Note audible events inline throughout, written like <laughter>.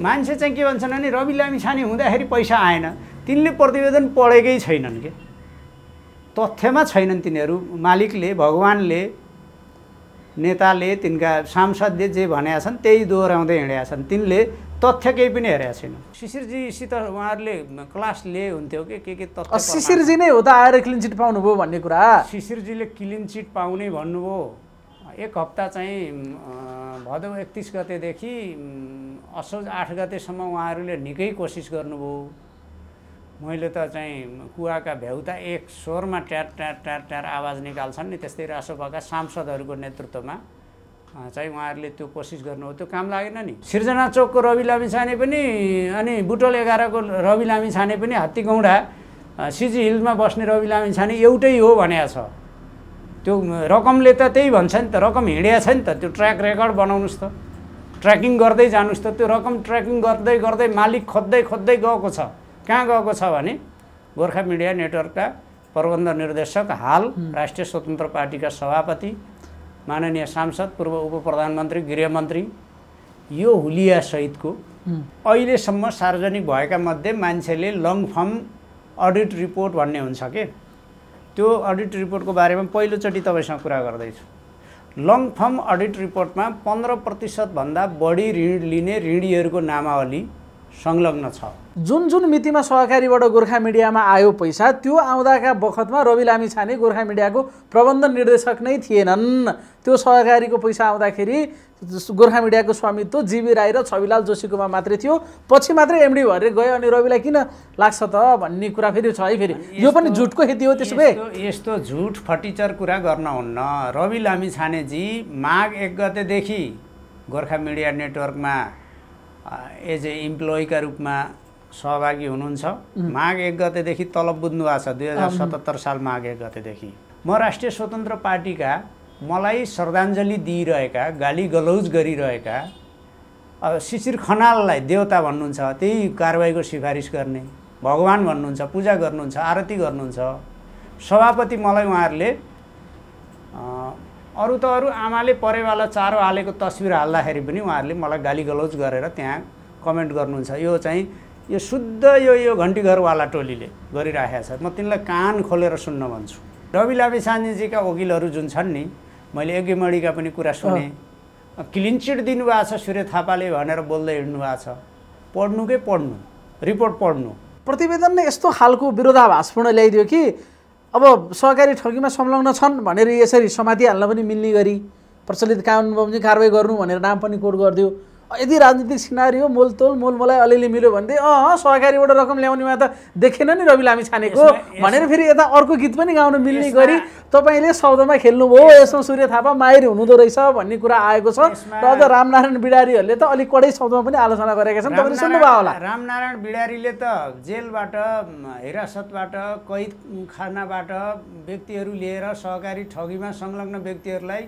मान्छे चाहिँ के भन्छन् भने रवि लामी छाने हुँदाखेरि पैसा आएन। तिनले प्रतिवेदन पढेकै छैनन् के? तथ्यमा छैनन् तिनीहरू। मालिकले भगवान्ले नेताले तिनका सांसदले जे भनेका छन् त्यही दोहोऱ्याउँदै हिँडेका छन्। तिनले तथ्य केही पनि हेरेका छैन शिशिरजीसित उहाँहरूले क्लास लिए हुन्थ्यो कि? के के तथ्य शिशिरजी नै हो त आएर क्लिन चिट पाउनुभयो भन्ने कुरा। शिशिरजीले क्लिन चिट पाउने भन्नुभयो। एक हप्ता चाहिँ भदौ एकतिस गतेदेखि असोज आठ गतेसम्म उहाँहरूले निकै कोसिस गर्नुभयो। मैले त चाहिँ कुवाका भ्याउता एक स्वरमा ट्यार ट्यार ट्यार ट्यार आवाज निकाल्छन् नि त्यस्तै रासोपाका सांसदहरूको नेतृत्वमा। चाहिँ उहाँहरूले त्यो कोसिस गर्नुभयो। त्यो काम लागेन नि। सिर्जना चोकको रवि लामिछाने पनि अनि बुटोल एघारको रवि लामिछाने पनि हात्तीगौँडा सिजी हिल्समा बस्ने रवि लामिछाने एउटै हो भनेको छ। त्यो रकमले त त्यही भन्छ नि त रकम हिँडेको छ नि त त्यो ट्र्याक रेकर्ड बनाउनुहोस् त। ट्र्याकिङ गर्दै जानुहोस् त त्यो रकम ट्र्याकिङ गर्दै गर्दै मालिक खोज्दै खोज्दै गएको छ। कहाँ गएको छ भने गोर्खा मिडिया नेटवर्कका प्रबन्ध निर्देशक हाल राष्ट्रिय स्वतन्त्र पार्टीका सभापति माननीय सांसद पूर्व उप प्रधानमन्त्री गृहमन्त्री यो हुलियासहितको अहिलेसम्म सार्वजनिक भएका मध्ये मान्छेले लङ फर्म अडिट रिपोर्ट भन्ने हुन्छ के? त्यो अडिट रिपोर्टको बारेमा पहिलोचोटि तपाईँसँग कुरा गर्दैछु। लङ फर्म अडिट रिपोर्टमा पन्ध्र प्रतिशतभन्दा बढी ऋण लिने ऋणीहरूको नामावली संलग्न छ। जुन जुन मितिमा सहकारीबाट गोर्खा मिडियामा आयो पैसा त्यो आउँदाका बखतमा रवि लामी छाने गोर्खा मिडियाको प्रबन्ध निर्देशक नै थिएनन्। त्यो सहकारीको पैसा आउँदाखेरि गोर्खा मिडियाको स्वामित्व जीवी राई र छविलाल जोशीकोमा मात्रै थियो। पछि मात्रै एमडी भएर गयो अनि रविलाई किन लाग्छ त भन्ने कुरा फेरि छ है फेरि। यो पनि झुटको खेती हो त्यसो भए। यस्तो यस्तो झुट फटिचर कुरा गर्न हुन्न। रवि लामी छानेजी माघ एक गतेदेखि गोर्खा मिडिया नेटवर्कमा एज ए इम्प्लोइका रूपमा सहभागी हुनुहुन्छ। माघ एक गतेदेखि तलब बुझ्नु भएको छ दुई हजार सतहत्तर साल माघ एक गतेदेखि। म राष्ट्रिय स्वतन्त्र पार्टीका मलाई श्रद्धाञ्जली दिइरहेका गाली गलौज गरिरहेका अब शिशिर खनाललाई देवता भन्नुहुन्छ त्यही कारवाहीको सिफारिस गर्ने भगवान् भन्नुहुन्छ पूजा गर्नुहुन्छ आरती गर्नुहुन्छ। सभापति मलाई उहाँहरूले अरू त अरू आमाले परेवाला चारो हालेको तस्विर हाल्दाखेरि पनि उहाँहरूले मलाई गाली गलौज गरेर त्यहाँ कमेन्ट गर्नुहुन्छ। यो चाहिँ यो शुद्ध यो यो घन्टीघरवाला टोलीले गरिराखेको छ। म तिनलाई कान खोलेर सुन्न भन्छु। रवि लामी सानीजीका वकिलहरू जुन छन् नि मैले यज्ञमणिका पनि कुरा सुने। क्लिन चिट दिनुभएको छ सूर्य थापाले भनेर बोल्दै हिँड्नु भएको छ। पढ्नुकै पढ्नु रिपोर्ट पढ्नु। प्रतिवेदन नै यस्तो खालको विरोधाभासपूर्ण ल्याइदियो कि अब सहकारी ठगीमा संलग्न छन् भनेर यसरी समातिहाल्न पनि मिल्ने गरी प्रचलित कानुन बमोजिम कारवाही गर्नु भनेर नाम पनि कोड गरिदियो। यदि राजनीतिक सिनारी हो मोलतोल मोलमोलाई अलिअलि मिल्यो भने अँ सहकारीबाट रकम ल्याउनेमा त देखेन नि रवि लामी छानेको। भनेर फेरि यता अर्को गीत पनि गाउन मिल्ने गरी तपाईँले शब्दमा खेल्नुभयो। यसमा सूर्य थापा माहिर हुनुहुँदो रहेछ भन्ने कुरा आएको छ। र अझ रामनारायण बिडारीहरूले त अलिक कडै शब्दमा पनि आलोचना गरेका छन्। तपाईँले सुन्नुभयो होला। रामनारायण बिडारीले त जेलबाट हिरासतबाट कैद खानाबाट व्यक्तिहरू लिएर सहकारी ठगीमा संलग्न व्यक्तिहरूलाई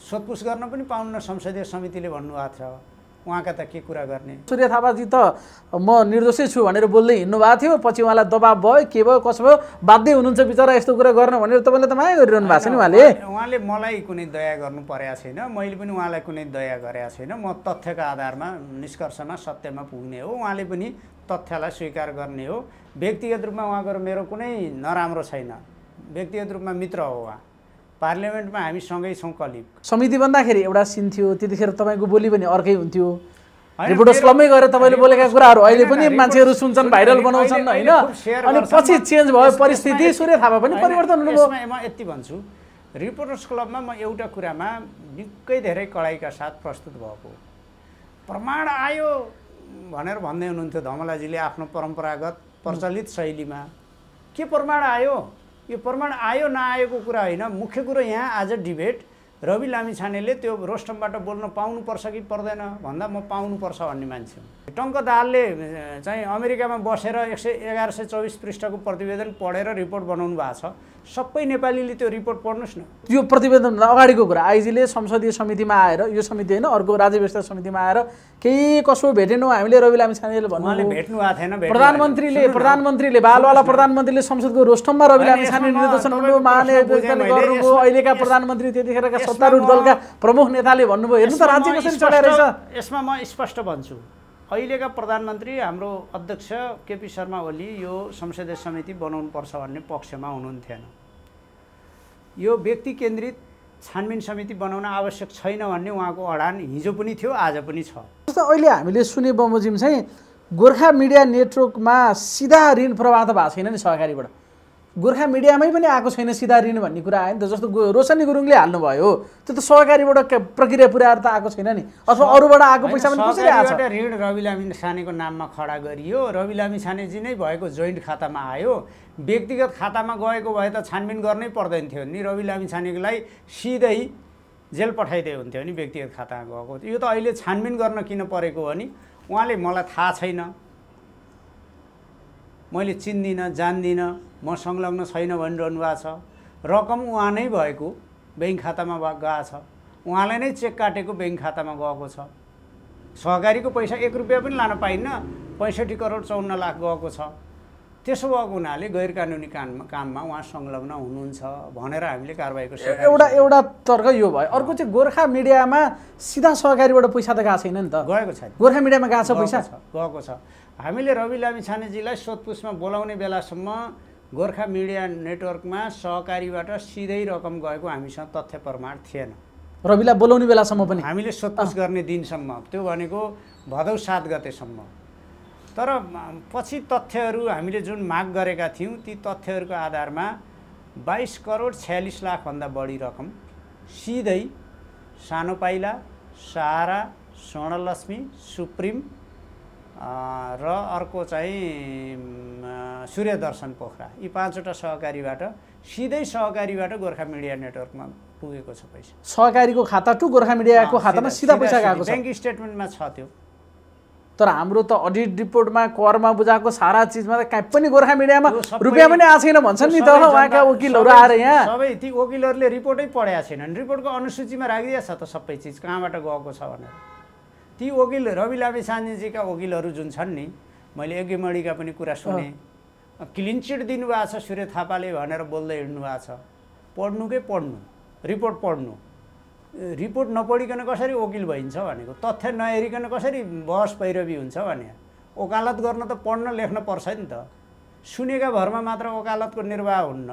सोधपुछ गर्न पनि पाउन्न संसदीय समितिले भन्नुभएको थियो उहाँका त के कुरा गर्ने? सूर्य थापाजी त म निर्दोषै छु भनेर बोल्दै हिँड्नु भएको थियो। पछि उहाँलाई दबाब भयो के भयो कसो भयो बाध्य हुनुहुन्छ बिचरा यस्तो कुरा गर्न भनेर तपाईँले त माया गरिरहनु भएको छ नि उहाँले। उहाँले मलाई कुनै दया गर्नु परेको छैन। मैले पनि उहाँलाई कुनै दया गरेको छैन। म तथ्यका आधारमा निष्कर्षमा सत्यमा पुग्ने हो। उहाँले पनि तथ्यलाई स्वीकार गर्ने हो। व्यक्तिगत रूपमा उहाँको मेरो कुनै नराम्रो छैन। व्यक्तिगत रूपमा मित्र हो उहाँ। पार्लियामेन्टमा हामी सँगै छौँ कलिग। समिति भन्दाखेरि एउटा सिन थियो त्यतिखेर तपाईँको बोली पनि अर्कै हुन्थ्यो। रिपोर्टर्स क्लबमै गएर तपाईँले बोलेका कुराहरू अहिले पनि मान्छेहरू सुन्छन् भाइरल बनाउँछन् होइन? अनि। पछि चेन्ज भयो परिस्थिति सूर्य थापा पनि परिवर्तन हुनुभयो। म यति भन्छु रिपोर्टर्स क्लबमा म एउटा कुरामा निकै धेरै कडाइका साथ प्रस्तुत भएको। प्रमाण आयो भनेर भन्दै हुनुहुन्थ्यो धमलाजीले आफ्नो परम्परागत प्रचलित शैलीमा। के प्रमाण आयो? यो प्रमाण आयो नआएको कुरा होइन। मुख्य कुरो यहाँ आज डिबेट। रवि लामिछानेले त्यो रोस्टमबाट बोल्न पाउनुपर्छ कि पर्दैन? भन्दा म पाउनुपर्छ भन्ने मान्छे हुँ। टङ्क दाहालले अ, चाहिँ अमेरिकामा बसेर एक सय एघार सय चौबिस पृष्ठको प्रतिवेदन पढेर रिपोर्ट बनाउनु भएको छ। सबै नेपालीले त्यो रिपोर्ट पढ्नुहोस् न यो प्रतिवेदनभन्दा अगाडिको कुरा आइजीले संसदीय समितिमा आएर यो समिति होइन अर्को राज्य व्यवस्था समितिमा आएर केही कसो भेटेनौँ हामीले रवि लामी छानेले भन्नु भेट्नु भएको थिएन प्रधानमन्त्रीले। प्रधानमन्त्रीले बालवाला प्रधानमन्त्रीले संसदको रोस्टममा रवि लामी छाने निर्देशन गर्नुभयो। अहिलेका प्रधानमन्त्री त्यतिखेरका सत्तारूढ दलका प्रमुख नेताले भन्नुभयो हेर्नु त राज्य कसरी चलाइरहेछ यसमा म स्पष्ट भन्छु अहिलेका प्रधानमन्त्री हाम्रो अध्यक्ष केपी शर्मा ओली यो संसदीय समिति बनाउनुपर्छ भन्ने पक्षमा हुनुहुन्थेन यो व्यक्ति केन्द्रित छानबिन समिति बनाउन आवश्यक छैन भन्ने उहाँको अडान हिजो पनि थियो आज पनि छ। जस्तो अहिले हामीले सुने बमोजिम चाहिँ गोर्खा मिडिया नेटवर्कमा सिधा ऋण प्रवाह त भएको छैन नि सहकारीबाट गोर्खा मिडियामै पनि आएको छैन सिधा ऋण भन्ने कुरा आयो नि त जस्तो रोशनी गुरुङले हाल्नुभयो। त्यो त सहकारीबाट प्रक्रिया पुऱ्याएर त आएको छैन नि। अथवा अरूबाट आएको पैसा पनि कसरी आएको ऋण रवि लामी छानेको नाममा खडा गरियो। रवि लामी छानेजी नै भएको जोइन्ट खातामा आयो। व्यक्तिगत खातामा गएको भए त छानबिन गर्नै पर्दैन थियो नि। रवि लामी छानेकोलाई सिधै जेल पठाइदिए हुन्थ्यो नि व्यक्तिगत खातामा गएको। यो त अहिले छानबिन गर्न किन परेको हो नि? उहाँले मलाई थाहा छैन। मैले चिन्दिनँ जान्दिनँ। म संलग्न छैन भनिरहनु भएको छ। रकम उहाँ नै भएको ब्याङ्क खातामा गएको छ। उहाँलाई नै चेक काटेको ब्याङ्क खातामा गएको छ। सहकारीको पैसा एक रुपियाँ पनि लान पाइन्न पैँसठी करोड चौन्न लाख गएको छ। त्यसो भएको हुनाले गैर कानुनी काममा काममा उहाँ संलग्न हुनुहुन्छ भनेर हामीले कारवाहीको एउटा एउटा तर्क यो भयो। अर्को चाहिँ गोर्खा मिडियामा सिधा सहकारीबाट पैसा त गएको छैन नि त। गएको छैन। गोर्खा मिडियामा गएको छ पैसा? छ गएको छ। हामीले रवि लामी छानेजीलाई सोधपुछमा बोलाउने बेलासम्म गोर्खा मिडिया नेटवर्कमा सहकारीबाट सिधै रकम गएको हामीसँग तथ्य प्रमाण थिएन। रविलाई बोलाउने बेलासम्म पनि। हामीले सोधपुछ गर्ने दिनसम्म। त्यो भनेको भदौ सात गतेसम्म। तर पछि तथ्यहरू हामीले जुन माग गरेका थियौँ ती तथ्यहरूको आधारमा बाइस करोड छ्यालिस लाखभन्दा बढी रकम सिधै सानो पाइला सहारा स्वर्णलक्ष्मी सुप्रिम र अर्को चाहिँ म, सूर्यदर्शन पोखरा। यी पाँचवटा सहकारीबाट सिधै सहकारीबाट गोर्खा मिडिया नेटवर्कमा पुगेको छ पैसा। सहकारीको खाता टु गोर्खा मिडियाको खातामा सिधा पैसा गएको छ। ब्याङ्क स्टेटमेन्टमा छ त्यो। तर हाम्रो त अडिट रिपोर्टमा करमा बुझाएको सारा चिजमा त कहीँ पनि गोर्खा मिडियामा रुपियाँ पनि आएको छैन भन्छन् नि त। उहाँका वकिलहरू आएर यहाँ। सबै ती वकिलहरूले रिपोर्टै पढेका छैनन्। रिपोर्टको अनुसूचीमा राखिदिएको छ त सबै चिज। कहाँबाट गएको छ भनेर। ती वकिल रवि लामी सानीजीका वकिलहरू जुन छन् नि मैले यज्ञमणिका पनि कुरा सुने। क्लिन चिट दिनुभएको छ सूर्य थापाले भनेर बोल्दै हिँड्नु भएको छ। पढ्नु के पढ्नु? रिपोर्ट पढ्नु। रिपोर्ट नपढिकन कसरी वकिल भइन्छ भनेको? तथ्य नहेरिकन कसरी बहस पैरवी हुन्छ भने? वकालत गर्न त पढ्न लेख्न पर्छ नि त। सुनेका भरमा मात्र वकालतको निर्वाह हुन्न।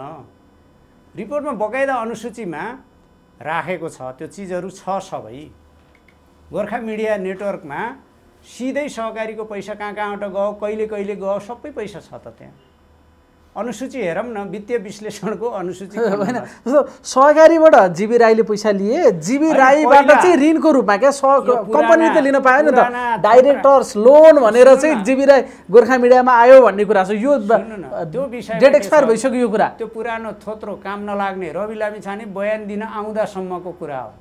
रिपोर्टमा बकाइदा अनुसूचीमा राखेको छ। त्यो चिजहरू छ सबै। गोर्खा मिडिया नेटवर्कमा सिधै सहकारीको पैसा कहाँ कहाँबाट गयो कहिले कहिले गयो सबै पैसा छ त त्यहाँ अनुसूची हेरौँ न वित्तीय विश्लेषणको अनुसूची <laughs> होइन। जस्तो सहकारीबाट जिबी राईले पैसा लिए जिबी होइन, राईबाट चाहिँ ऋणको रूपमा क्या सह यो पुराना- कम्पनी त लिन पायो नि त डाइरेक्टर्स लोन भनेर चाहिँ। जिबी राई गोर्खा मिडियामा आयो भन्ने कुरा छ यो त्यो विषयमा डेट एक्सपायर? भइसक्यो यो कुरा त्यो पुरानो थोत्रो काम नलाग्ने रवि लामी छाने बयान दिन आउँदासम्मको कुरा हो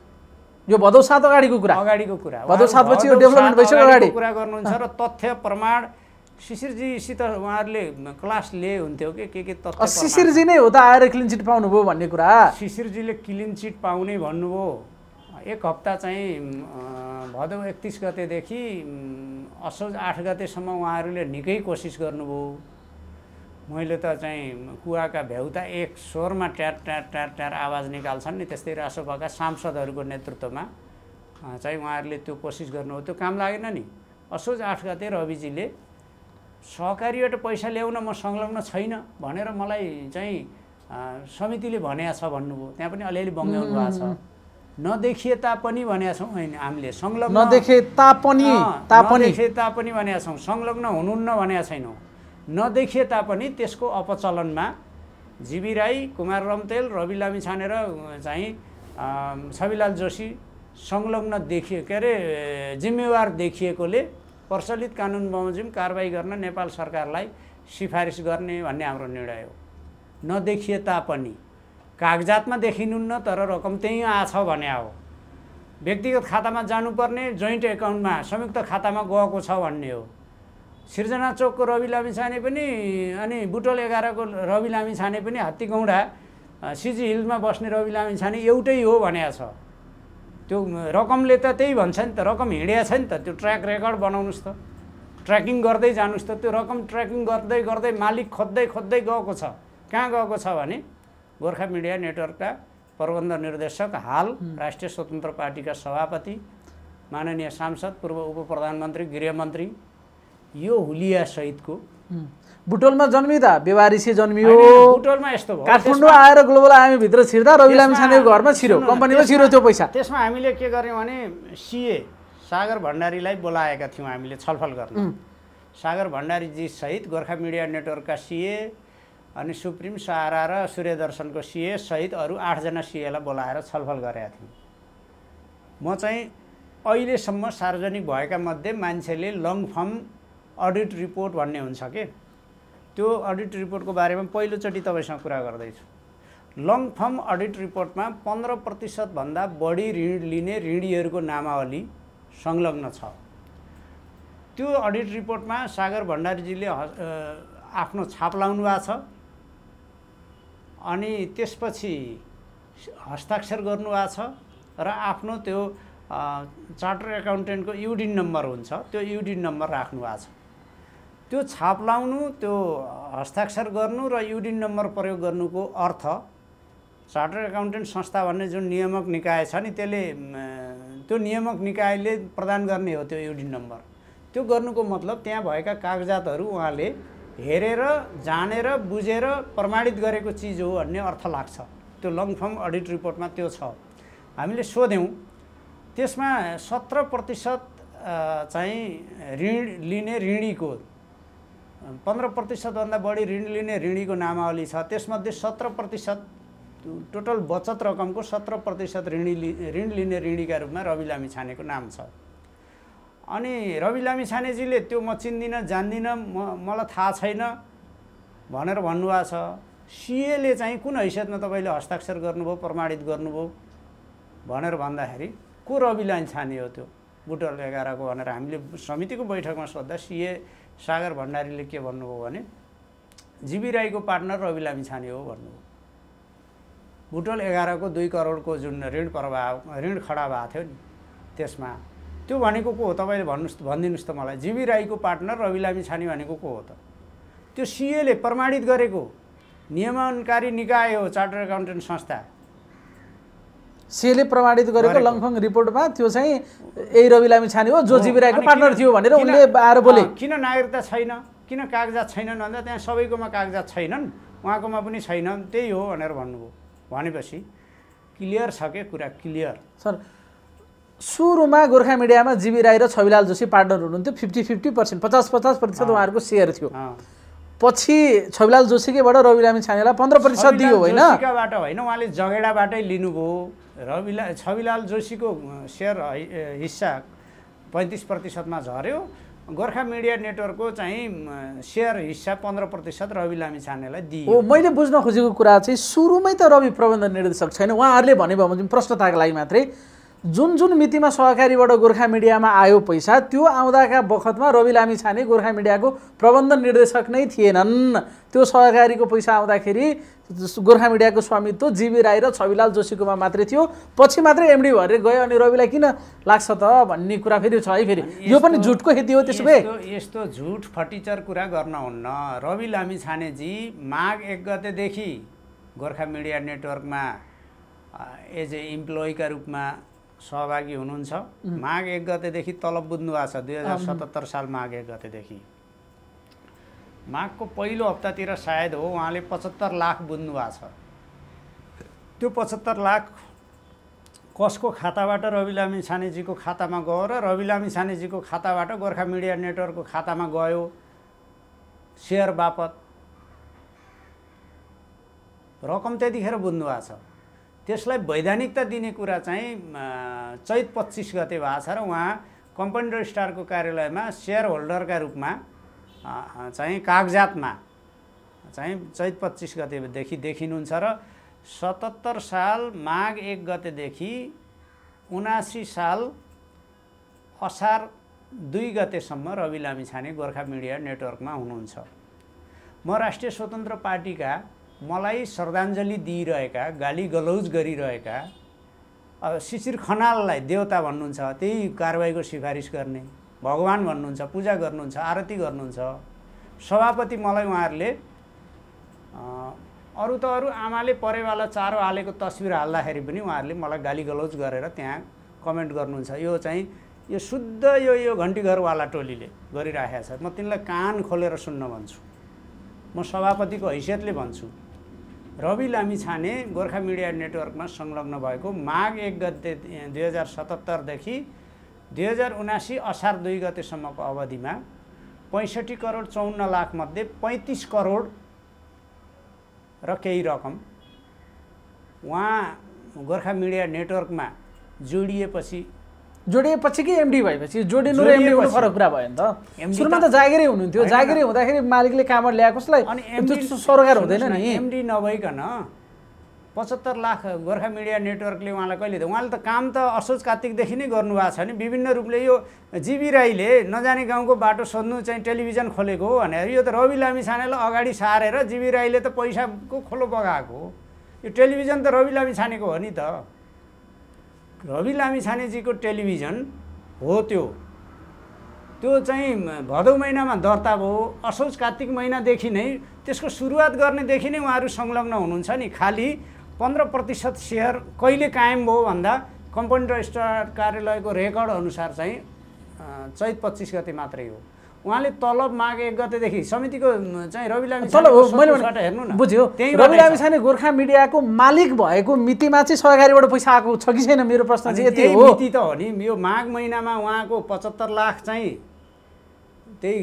यो भदौ सात अगाडिको कुरा। अगाडिको कुरा। भदौ सातपछि यो डेभलपमेन्ट भइसक्यो अगाडि। कुरा गर्नुहुन्छ र तथ्य प्रमाण शिशिरजीसित उहाँहरूले क्लास लिए हुन्थ्यो कि के के तथ्य शिशिरजी नै हो त आएर क्लिन चिट पाउनुभयो भन्ने कुरा। शिशिरजीले क्लिन चिट पाउने भन्नुभयो। एक हप्ता चाहिँ भदौ एकतिस गतेदेखि असोज आठ गतेसम्म उहाँहरूले निकै कोसिस गर्नुभयो। मैले त चाहिँ कुवाका भ्याउता एक स्वरमा ट्यार ट्यार ट्यार ट्यार आवाज निकाल्छन् नि त्यस्तै रासोपाका सांसदहरूको नेतृत्वमा। चाहिँ उहाँहरूले त्यो कोसिस गर्नुभयो। त्यो काम लागेन नि। असोज आठ गते रविजीले सहकारीबाट पैसा ल्याउन म संलग्न छैन भनेर मलाई चाहिँ समितिले भनेको छ भन्नुभयो। त्यहाँ पनि अलिअलि बङ्ग्याउनु भएको छ। नदेखिए तापनि भनेका छौँ। होइन हामीले संलग्न नदेखे तापनि तापनि भनेका छौँ। संलग्न हुनुहुन्न भनेका छैनौँ। नदेखिए तापनि त्यसको अपचलनमा जिबी राई कुमार रम्तेल रवि लामी छानेर चाहिँ छविलाल जोशी संलग्न देखिए के अरे जिम्मेवार देखिएकोले प्रचलित कानुन बमोजिम कारवाही गर्न नेपाल सरकारलाई सिफारिस गर्ने भन्ने हाम्रो निर्णय हो। नदेखिए तापनि कागजातमा देखिनुहुन्न तर रकम त्यहीँ आछ भने हो। व्यक्तिगत खातामा जानुपर्ने जोइन्ट एकाउन्टमा संयुक्त खातामा गएको छ भन्ने हो। सिर्जना चोकको रवि लामी छाने पनि अनि बुटोल एघारको रवि लामी छाने पनि हात्तीगौँडा सिजी हिल्समा बस्ने रवि लामी छाने एउटै हो भनेको छ। त्यो रकमले त त्यही भन्छ नि त रकम हिँडेको छ नि त त्यो ट्र्याक रेकर्ड बनाउनुहोस् त। ट्र्याकिङ गर्दै जानुहोस् त त्यो रकम ट्र्याकिङ गर्दै गर्दै मालिक खोज्दै खोज्दै गएको छ। कहाँ गएको छ भने गोर्खा मिडिया नेटवर्कका प्रबन्ध निर्देशक हाल राष्ट्रिय स्वतन्त्र पार्टीका सभापति माननीय सांसद पूर्व उप प्रधानमन्त्री गृहमन्त्री यो हुलिया सहितको। बुटोलमा जन्मिँदा बेवारिसी जन्मियो। बुटोलमा यस्तो भयो। काठमाडौँ आएर ग्लोबल आर्मीभित्र छिर्दा रवि लामी छानेको घरमा न, कम्पनीमा छिर्यो त्यो पैसा। त्यसमा हामीले के गर्यौँ भने सिए सागर भण्डारीलाई बोलाएका थियौँ हामीले छलफल गर्न। सागर भण्डारीजी सहित गोर्खा मिडिया नेटवर्कका सिए अनि सुप्रिम सहारा र सूर्यदर्शनको सिए सहित अरू आठजना सिएलाई बोलाएर छलफल गरेका थियौँ। म चाहिँ अहिलेसम्म सार्वजनिक भएका मध्ये मान्छेले लङ फर्म अडिट रिपोर्ट भन्ने हुन्छ के? त्यो अडिट रिपोर्टको बारेमा पहिलोचोटि तपाईँसँग कुरा गर्दैछु। लङ फर्म अडिट रिपोर्टमा पन्ध्र प्रतिशतभन्दा बढी ऋण लिने ऋणीहरूको नामावली संलग्न छ। त्यो अडिट रिपोर्टमा सागर भण्डारीजीले आफ्नो छाप लाउनु भएको छ। अनि त्यसपछि हस्ताक्षर गर्नुभएको छ र आफ्नो त्यो चार्टर एकाउन्टेन्टको युडिन नम्बर हुन्छ। त्यो युडिन नम्बर राख्नु भएको छ। त्यो छाप लाउनु त्यो हस्ताक्षर गर्नु र युडिन नम्बर प्रयोग गर्नुको अर्थ चार्टर एकाउन्टेन्ट संस्था भन्ने जुन नियामक निकाय छ नि त्यसले त्यो नियामक निकायले प्रदान गर्ने हो त्यो युडिन नम्बर। त्यो गर्नुको मतलब त्यहाँ भएका कागजातहरू उहाँले हेरेर जानेर बुझेर प्रमाणित गरेको चिज हो भन्ने अर्थ लाग्छ। त्यो लङ फर्म अडिट रिपोर्टमा त्यो छ। हामीले सोध्यौँ त्यसमा सत्र प्रतिशत चाहिँ ऋण लिने ऋणीको पन्ध्र प्रतिशतभन्दा बढी ऋण लिने ऋणीको नामावली छ। त्यसमध्ये सत्र प्रतिशत टोटल बचत रकमको सत्र प्रतिशत ऋणी लि ऋण लिने ऋणीका रूपमा रवि लामी छानेको नाम छ। अनि रवि लामी छानेजीले त्यो म चिन्दिनँ जान्दिनँ म मलाई थाहा छैन भनेर भन्नुभएको छ। सिएले चाहिँ कुन हैसियतमा तपाईँले हस्ताक्षर गर्नुभयो प्रमाणित गर्नुभयो भनेर भन्दाखेरि को रवि लामी छाने हो त्यो बुटल एघारको भनेर हामीले समितिको बैठकमा सोद्धा सिए सागर भण्डारीले के भन्नुभयो भने जिबी राईको पार्टनर रवि लामी छाने हो भन्नुभयो। बुटल एघारको दुई करोडको जुन ऋण प्रवाह ऋण खडा भएको थियो नि त्यसमा। त्यो भनेको को हो? तपाईँले भन्नुहोस् भनिदिनुहोस् त मलाई। जिबी राईको पार्टनर रवि लामी छाने भनेको को हो त? त्यो सिएले प्रमाणित गरेको नियमनकारी निकाय हो चार्टर एकाउन्टेन्ट संस्था। सिएले प्रमाणित गरेको। लङफङ रिपोर्टमा त्यो चाहिँ यही रवि लामी छाने हो जो हो, जीवी राईको अनि पार्टनर थियो भनेर उनले आएर बोले। किन नागरिकता छैन? किन कागजात छैनन् भन्दा त्यहाँ सबैकोमा कागजात छैनन् उहाँकोमा पनि छैन त्यही हो भनेर भन्नुभयो। भनेपछि क्लियर छ के कुरा? क्लियर। सर सुरुमा गोर्खा मिडियामा जीवी राई र छविलाल जोशी पार्टनर हुनुहुन्थ्यो फिफ्टी फिफ्टी पर्सेन्ट पचास पचास प्रतिशत उहाँहरूको सेयर थियो। पछि छविलाल जोशीकैबाट रवि लामी छानेलाई पन्ध्र प्रतिशत दियो होइन? होइन उहाँले जगेडाबाटै लिनुभयो। रविला छविलाल जोशीको सेयर हिस्सा पैँतिस प्रतिशतमा झऱ्यो। गोर्खा मिडिया नेटवर्कको चाहिँ सेयर हिस्सा पन्ध्र प्रतिशत रवि लामी छानेलाई दियो। हो मैले बुझ्न खोजेको कुरा चाहिँ सुरुमै त रवि प्रबन्ध निर्देशक छैन। उहाँहरूले भने प्रश्नताको लागि मात्रै जुन जुन मितिमा सहकारीबाट गोर्खा मिडियामा आयो पैसा त्यो आउँदाका बखतमा रवि लामी छाने गोर्खा मिडियाको प्रबन्ध निर्देशक नै थिएनन्। त्यो सहकारीको पैसा आउँदाखेरि गोर्खा मिडियाको स्वामित्व जीवी राई र छविलाल जोशीकोमा मात्रै थियो। पछि मात्रै एमडी भएर गयो अनि रविलाई किन लाग्छ त भन्ने कुरा फेरि छ है फेरि। यो पनि झुटको खेती हो त्यसो भए। यस्तो यस्तो झुट फटिचर कुरा गर्न हुन्न। रवि लामी छानेजी माघ एक गतेदेखि गोर्खा मिडिया नेटवर्कमा एज ए इम्प्लोइका रूपमा सहभागी हुनुहुन्छ। माघ एक गतेदेखि तलब बुझ्नु भएको छ दुई हजार सतहत्तर साल माघ एक गतेदेखि। माघको पहिलो हप्तातिर सायद हो उहाँले पचहत्तर लाख बुझ्नु भएको छ। त्यो पचहत्तर लाख कसको खाताबाट? रवि लामी छानेजीको खातामा गयो र रवि लामी छानेजीको खाताबाट गोर्खा मिडिया नेटवर्कको खातामा गयो। सेयर बापत। रकम त्यतिखेर बुझ्नु भएको छ। त्यसलाई वैधानिकता दिने कुरा चाहिँ चैत पच्चिस गते भएको छ र उहाँ कम्पनी रजिस्ट्रारको कार्यालयमा सेयर होल्डरका रूपमा चाहिँ कागजातमा चाहिँ चैत पच्चिस गतेदेखि देखिनुहुन्छ र सतहत्तर साल माघ एक गतेदेखि उनासी साल असार दुई गतेसम्म रवि लामिछाने गोर्खा मिडिया नेटवर्कमा हुनुहुन्छ। म राष्ट्रिय स्वतन्त्र पार्टीका मलाई श्रद्धाञ्जली दिइरहेका गाली गलौज गरिरहेका शिशिर खनाललाई देवता भन्नुहुन्छ त्यही कारवाहीको सिफारिस गर्ने भगवान् भन्नुहुन्छ पूजा गर्नुहुन्छ आरती गर्नुहुन्छ। सभापति मलाई उहाँहरूले अरू त अरू आमाले परेवाला चारो हालेको तस्बिर हाल्दाखेरि पनि उहाँहरूले मलाई गाली गलौज गरेर त्यहाँ कमेन्ट गर्नुहुन्छ। यो चाहिँ यो शुद्ध यो यो घन्टीघरवाला टोलीले गरिराखेको छ। म तिनलाई कान खोलेर सुन्न भन्छु। म सभापतिको हैसियतले भन्छु। रवि लामी छाने गोर्खा मिडिया नेटवर्कमा संलग्न भएको माघ एक गते दुई हजार सतहत्तरदेखि दुई हजार उनासी असार दुई गतेसम्मको अवधिमा पैँसठी करोड चौन्न लाखमध्ये पैँतिस करोड र केही रकम उहाँ गोर्खा मिडिया नेटवर्कमा जोडिएपछि जोडिएपछि कि एमडी भएपछि? जोडिनु र एमडी हुनु। फरक कुरा भयो नि त। सुरुमा त- त जागिरै हुनुहुन्थ्यो। जागिरै हुँदाखेरि मालिकले काममा ल्याएको त्यो सरोकार हुँदैन नि एमडी नभइकन पचहत्तर लाख गोर्खा मिडिया नेटवर्कले उहाँलाई कहिले दियो? उहाँले त काम त असोज कार्तिकदेखि नै गर्नुभएको छ नि। विभिन्न रूपले यो जिबी राईले नजाने गाउँको बाटो सोध्नु चाहिँ टेलिभिजन खोलेको हो भनेर। यो त रवि लामी छानेलाई अगाडि सारेर जिबी राईले त पैसाको खोलो बगाएको हो। यो टेलिभिजन त रवि लामी छानेको हो नि त। रवि लामी छानेजीको टेलिभिजन हो त्यो। त्यो चाहिँ भदौ महिनामा दर्ता भयो असोज कार्तिक महिनादेखि नै त्यसको सुरुवात गर्नेदेखि नै उहाँहरू संलग्न हुनुहुन्छ नि। खालि पन्ध्र प्रतिशत सेयर कहिले कायम भयो भन्दा कम्पनी रजिस्ट्रार कार्यालयको रेकर्ड अनुसार चाहिँ चैत पच्चिस गते मात्रै हो। उहाँले तलब माघ एक गतेदेखि समितिको चाहिँ रवि लामी हेर्नु न। बुझ्यो रवि लामी। छाने गोर्खा मिडियाको मालिक भएको मितिमा चाहिँ सहकारीबाट पैसा आएको छ कि छैन मेरो प्रश्न चाहिँ यति हो। मिति त हो नि यो माघ महिनामा उहाँको पचहत्तर लाख चाहिँ त्यही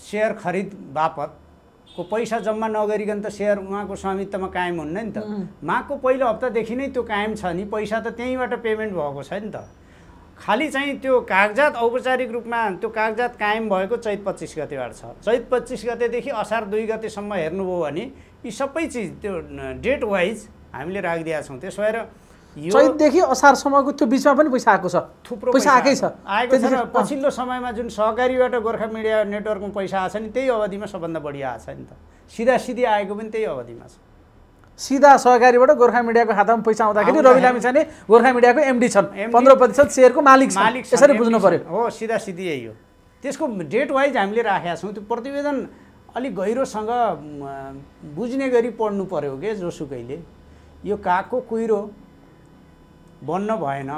सेयर खरिद बापतको पैसा जम्मा नगरिकन त सेयर उहाँको स्वामित्वमा कायम हुन्न नि त। माघको पहिलो हप्तादेखि नै त्यो कायम छ नि पैसा त त्यहीँबाट पेमेन्ट भएको छ नि त। खालि चाहिँ त्यो कागजात औपचारिक रूपमा त्यो कागजात कायम भएको चैत पच्चिस गतेबाट छ। चैत पच्चिस गतेदेखि असार दुई गतेसम्म हेर्नुभयो भने यी सबै चिज त्यो डेट वाइज हामीले राखिदिएका छौँ। त्यसो भएर यो चैतदेखि असारसम्मको त्यो बिचमा पनि पैसा आएको छ। थुप्रो पैसा आएकै छ। आएको छ र पछिल्लो समयमा जुन सहकारीबाट गोर्खा मिडिया नेटवर्कमा पैसा आएको छ नि त्यही अवधिमा सबभन्दा बढी आएको छ नि त। सिधा सिधी आएको पनि त्यही अवधिमा छ। सिधा सहकारीबाट गोर्खा मिडियाको खातामा पैसा आउँदाखेरि रवि लामी छाने गोर्खा मिडियाको एमडी छन्। पन्ध्र प्रतिशत सेयरको मालिक मालिक यसरी बुझ्नु छन्। हो सिधा सिधी यही हो। त्यसको डेट वाइज हामीले राखेका छौँ। त्यो प्रतिवेदन अलिक गहिरोसँग बुझ्ने गरी पढ्नु पर्यो के जोसुकैले। यो कागको कुहिरो बन्न भएन।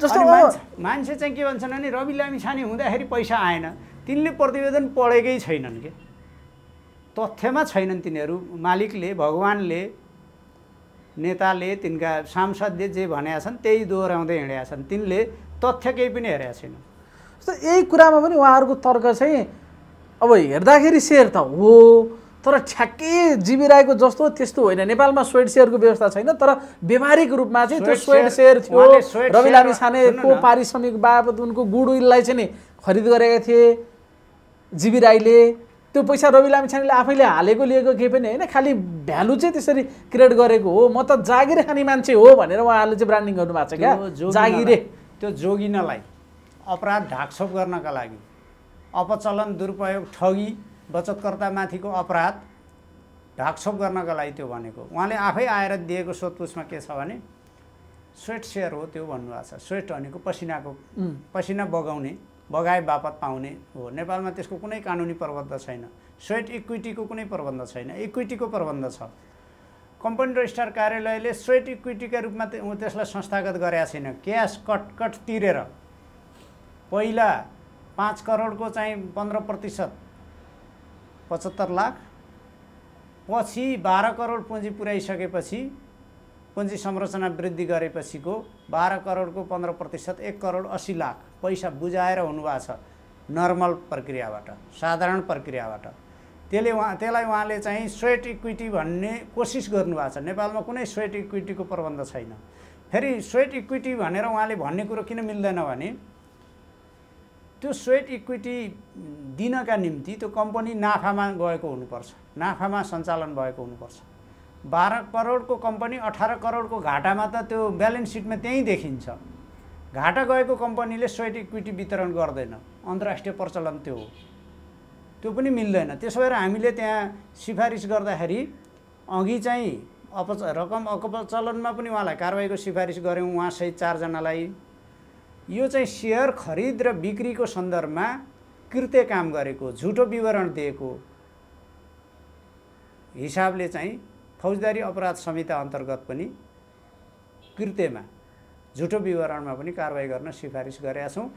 जस्तो मान्छे चाहिँ के भन्छन् भने रवि लामी छाने हुँदाखेरि पैसा आएन। तिनले प्रतिवेदन पढेकै छैनन् के? तथ्यमा छैनन् तिनीहरू। मालिकले भगवान्ले नेताले तिनका सांसदले जे भनेका छन् त्यही दोहोऱ्याउँदै हिँडेका छन्। तिनले तथ्य केही पनि हेरेका छैनन्। जस्तो यही कुरामा पनि उहाँहरूको तर्क चाहिँ अब हेर्दाखेरि सेयर त हो तर ठ्याक्कै जिबी राईको जस्तो त्यस्तो होइन। नेपालमा स्वेट सेयरको व्यवस्था छैन तर व्यावहारिक रूपमा चाहिँ त्यो स्वेट सेयर- थियो। रवि लामी छानेको। पारिश्रमिक बापत उनको गुड विललाई चाहिँ नि खरिद गरेका थिए। जिबी राईले त्यो पैसा रवि लामी छानेले आफैले हालेको लिएको केही पनि होइन खालि भ्यालु चाहिँ त्यसरी क्रिएट गरेको हो। म त जागिरे खाने मान्छे हो भनेर उहाँहरूले चाहिँ ब्रान्डिङ गर्नुभएको छ क्या। जागिरे। त्यो जोगिनलाई अपराध ढाकछोप गर्नका लागि अपचलन दुरुपयोग ठगी बचतकर्तामाथिको अपराध ढाकछोप गर्नका लागि त्यो भनेको उहाँले आफै आएर दिएको सोधपुछमा के छ भने स्वेट सेयर हो त्यो भन्नुभएको छ। स्वेट भनेको पसिनाको पसिना बगाउने बगाए बापत पाउने हो। नेपालमा त्यसको कुनै कानुनी प्रबन्ध छैन। स्वेट इक्विटीको कुनै प्रबन्ध छैन। इक्विटीको प्रबन्ध छ। कम्पनी रजिस्ट्रार कार्यालयले स्वेट इक्विटीका रूपमा त्यसलाई संस्थागत गरेका छैन। क्यास कट तिरेर पहिला पाँच करोडको चाहिँ पन्ध्र प्रतिशत पचहत्तर लाख पछि बाह्र करोड पुँजी पुर्याइसकेपछि पुँजी संरचना वृद्धि गरेपछिको बाह्र करोडको पन्ध्र प्रतिशत एक करोड अस्सी लाख। पैसा बुझाएर हुनुभएको छ। नर्मल प्रक्रियाबाट साधारण प्रक्रियाबाट। त्यसले उहाँ त्यसलाई उहाँले चाहिँ स्वेट इक्विटी भन्ने कोसिस गर्नुभएको छ। नेपालमा कुनै स्वेट इक्विटीको प्रबन्ध छैन। फेरि स्वेट इक्विटी भनेर उहाँले भन्ने कुरो किन मिल्दैन भने त्यो स्वेट इक्विटी दिनका निम्ति त्यो कम्पनी नाफामा गएको हुनुपर्छ। नाफामा सञ्चालन भएको हुनुपर्छ। बाह्र करोडको कम्पनी अठार करोडको घाटामा त त्यो ब्यालेन्स सिटमा त्यहीँ देखिन्छ। घाटा गएको कम्पनीले स्वेट इक्विटी वितरण गर्दैन। अन्तर्राष्ट्रिय प्रचलन त्यो हो। त्यो पनि मिल्दैन। त्यसो भएर हामीले त्यहाँ सिफारिस गर्दाखेरि अघि चाहिँ अपच रकम अपचलनमा पनि उहाँलाई कारवाहीको सिफारिस गऱ्यौँ। उहाँसहित चारजनालाई। यो चाहिँ सेयर खरिद र बिक्रीको सन्दर्भमा कृत्य काम गरेको झुटो विवरण दिएको हिसाबले चाहिँ फौजदारी अपराध संहिता अन्तर्गत पनि कृत्यमा झुटो विवरणमा पनि कारवाही गर्न सिफारिस गरेका छौँ।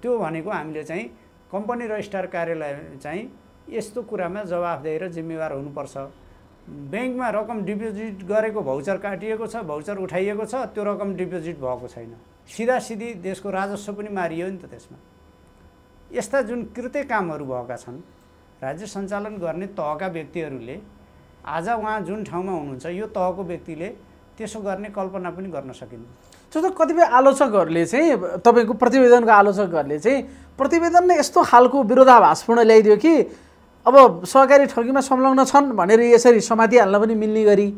त्यो भनेको हामीले चाहिँ कम्पनी रजिस्ट्रार कार्यालय चाहिँ यस्तो कुरामा जवाफदेही र जिम्मेवार हुनुपर्छ। ब्याङ्कमा रकम डिपोजिट गरेको भाउचर काटिएको छ भाउचर उठाइएको छ त्यो रकम डिपोजिट भएको छैन। सिधा सिधी देशको राजस्व पनि मारियो नि त त्यसमा। यस्ता जुन कृत्य कामहरू भएका छन् राज्य सञ्चालन गर्ने तहका व्यक्तिहरूले आज उहाँ जुन ठाउँमा हुनुहुन्छ यो तहको व्यक्तिले त्यसो गर्ने कल्पना पनि गर्न सकिन्न। जो त कतिपय आलोचकहरूले चाहिँ तपाईँको प्रतिवेदनको आलोचकहरूले चाहिँ प्रतिवेदन नै यस्तो खालको विरोधाभासपूर्ण ल्याइदियो कि अब सहकारी ठगीमा संलग्न छन् भनेर यसरी समातिहाल्न पनि मिल्ने गरी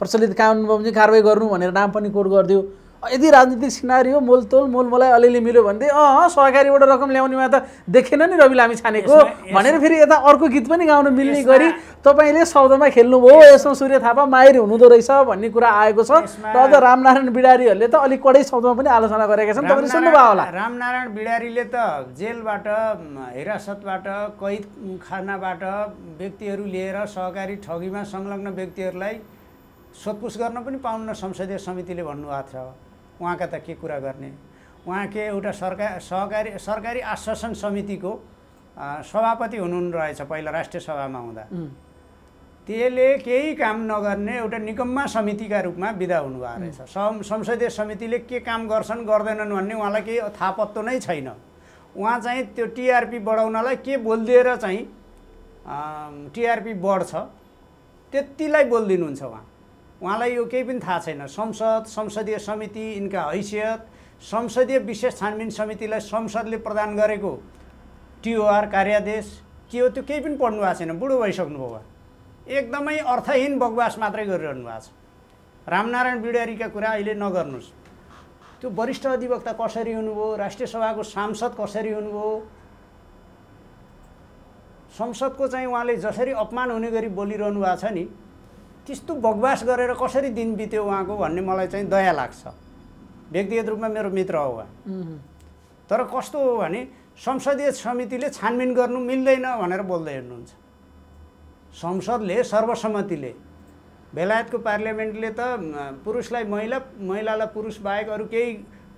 प्रचलित कानुन बमोजिम कारवाही गर्नु भनेर नाम पनि कोड गरिदियो। यदि राजनीतिक सिनारी हो मोलतोल मोलमोलाई अलिअलि मिल्यो भने अँ सहकारीबाट रकम ल्याउनेमा त देखेन नि रवि लामी छानेको। भनेर फेरि यता अर्को गीत पनि गाउन मिल्ने गरी तपाईँले शब्दमा खेल्नुभयो। यसमा सूर्य थापा माहिर हुनुहुँदो रहेछ भन्ने कुरा आएको छ। र अझ रामनारायण बिडारीहरूले त अलिक कडै शब्दमा पनि आलोचना गरेका छन्। तपाईँले सुन्नुभयो होला। रामनारायण बिडारीले त जेलबाट हिरासतबाट कैद खानाबाट व्यक्तिहरू लिएर सहकारी ठगीमा संलग्न व्यक्तिहरूलाई सोधपुछ गर्न पनि पाउन्न संसदीय समितिले भन्नुभएको छ। उहाँका त के कुरा गर्ने? उहाँ के एउटा सरकार सहकारी सरकारी आश्वासन समितिको सभापति हुनुहुन्न रहेछ पहिला राष्ट्रिय सभामा हुँदा। त्यसले केही काम नगर्ने एउटा निकम्मा समितिका रूपमा विदा हुनुभएको रहेछ। संसदीय समितिले के काम गर्छन् गर्दैनन् भन्ने उहाँलाई केही थाहा पत्तो नै छैन। उहाँ चाहिँ त्यो टिआरपी बढाउनलाई के बोलिदिएर चाहिँ टिआरपी बढ्छ त्यतिलाई बोलिदिनुहुन्छ उहाँ। उहाँलाई यो केही पनि थाहा छैन। संसद संसदीय समिति यिनका हैसियत संसदीय विशेष छानबिन समितिलाई संसदले प्रदान गरेको टिओआर कार्यादेश के हो त्यो केही पनि पढ्नु भएको छैन। बुढो भइसक्नुभयो एकदमै अर्थहीन बकवास मात्रै गरिरहनु भएको छ। रामनारायण बिडारीका कुरा अहिले नगर्नुहोस्। त्यो वरिष्ठ अधिवक्ता कसरी हुनुभयो? राष्ट्रिय सभाको सांसद कसरी हुनुभयो? संसदको चाहिँ उहाँले जसरी अपमान हुने गरी बोलिरहनु भएको छ नि त्यस्तो बकवास गरेर कसरी दिन बित्यो उहाँको भन्ने मलाई चाहिँ दया लाग्छ। व्यक्तिगत रूपमा मेरो मित्र हो उहाँ। तर कस्तो हो भने संसदीय समितिले छानबिन गर्नु मिल्दैन भनेर बोल्दै हुनुहुन्छ संसदले सर्वसम्मतिले बेलायतको पार्लियामेन्टले त पुरुषलाई महिला महिलालाई पुरुष बाहेक अरू केही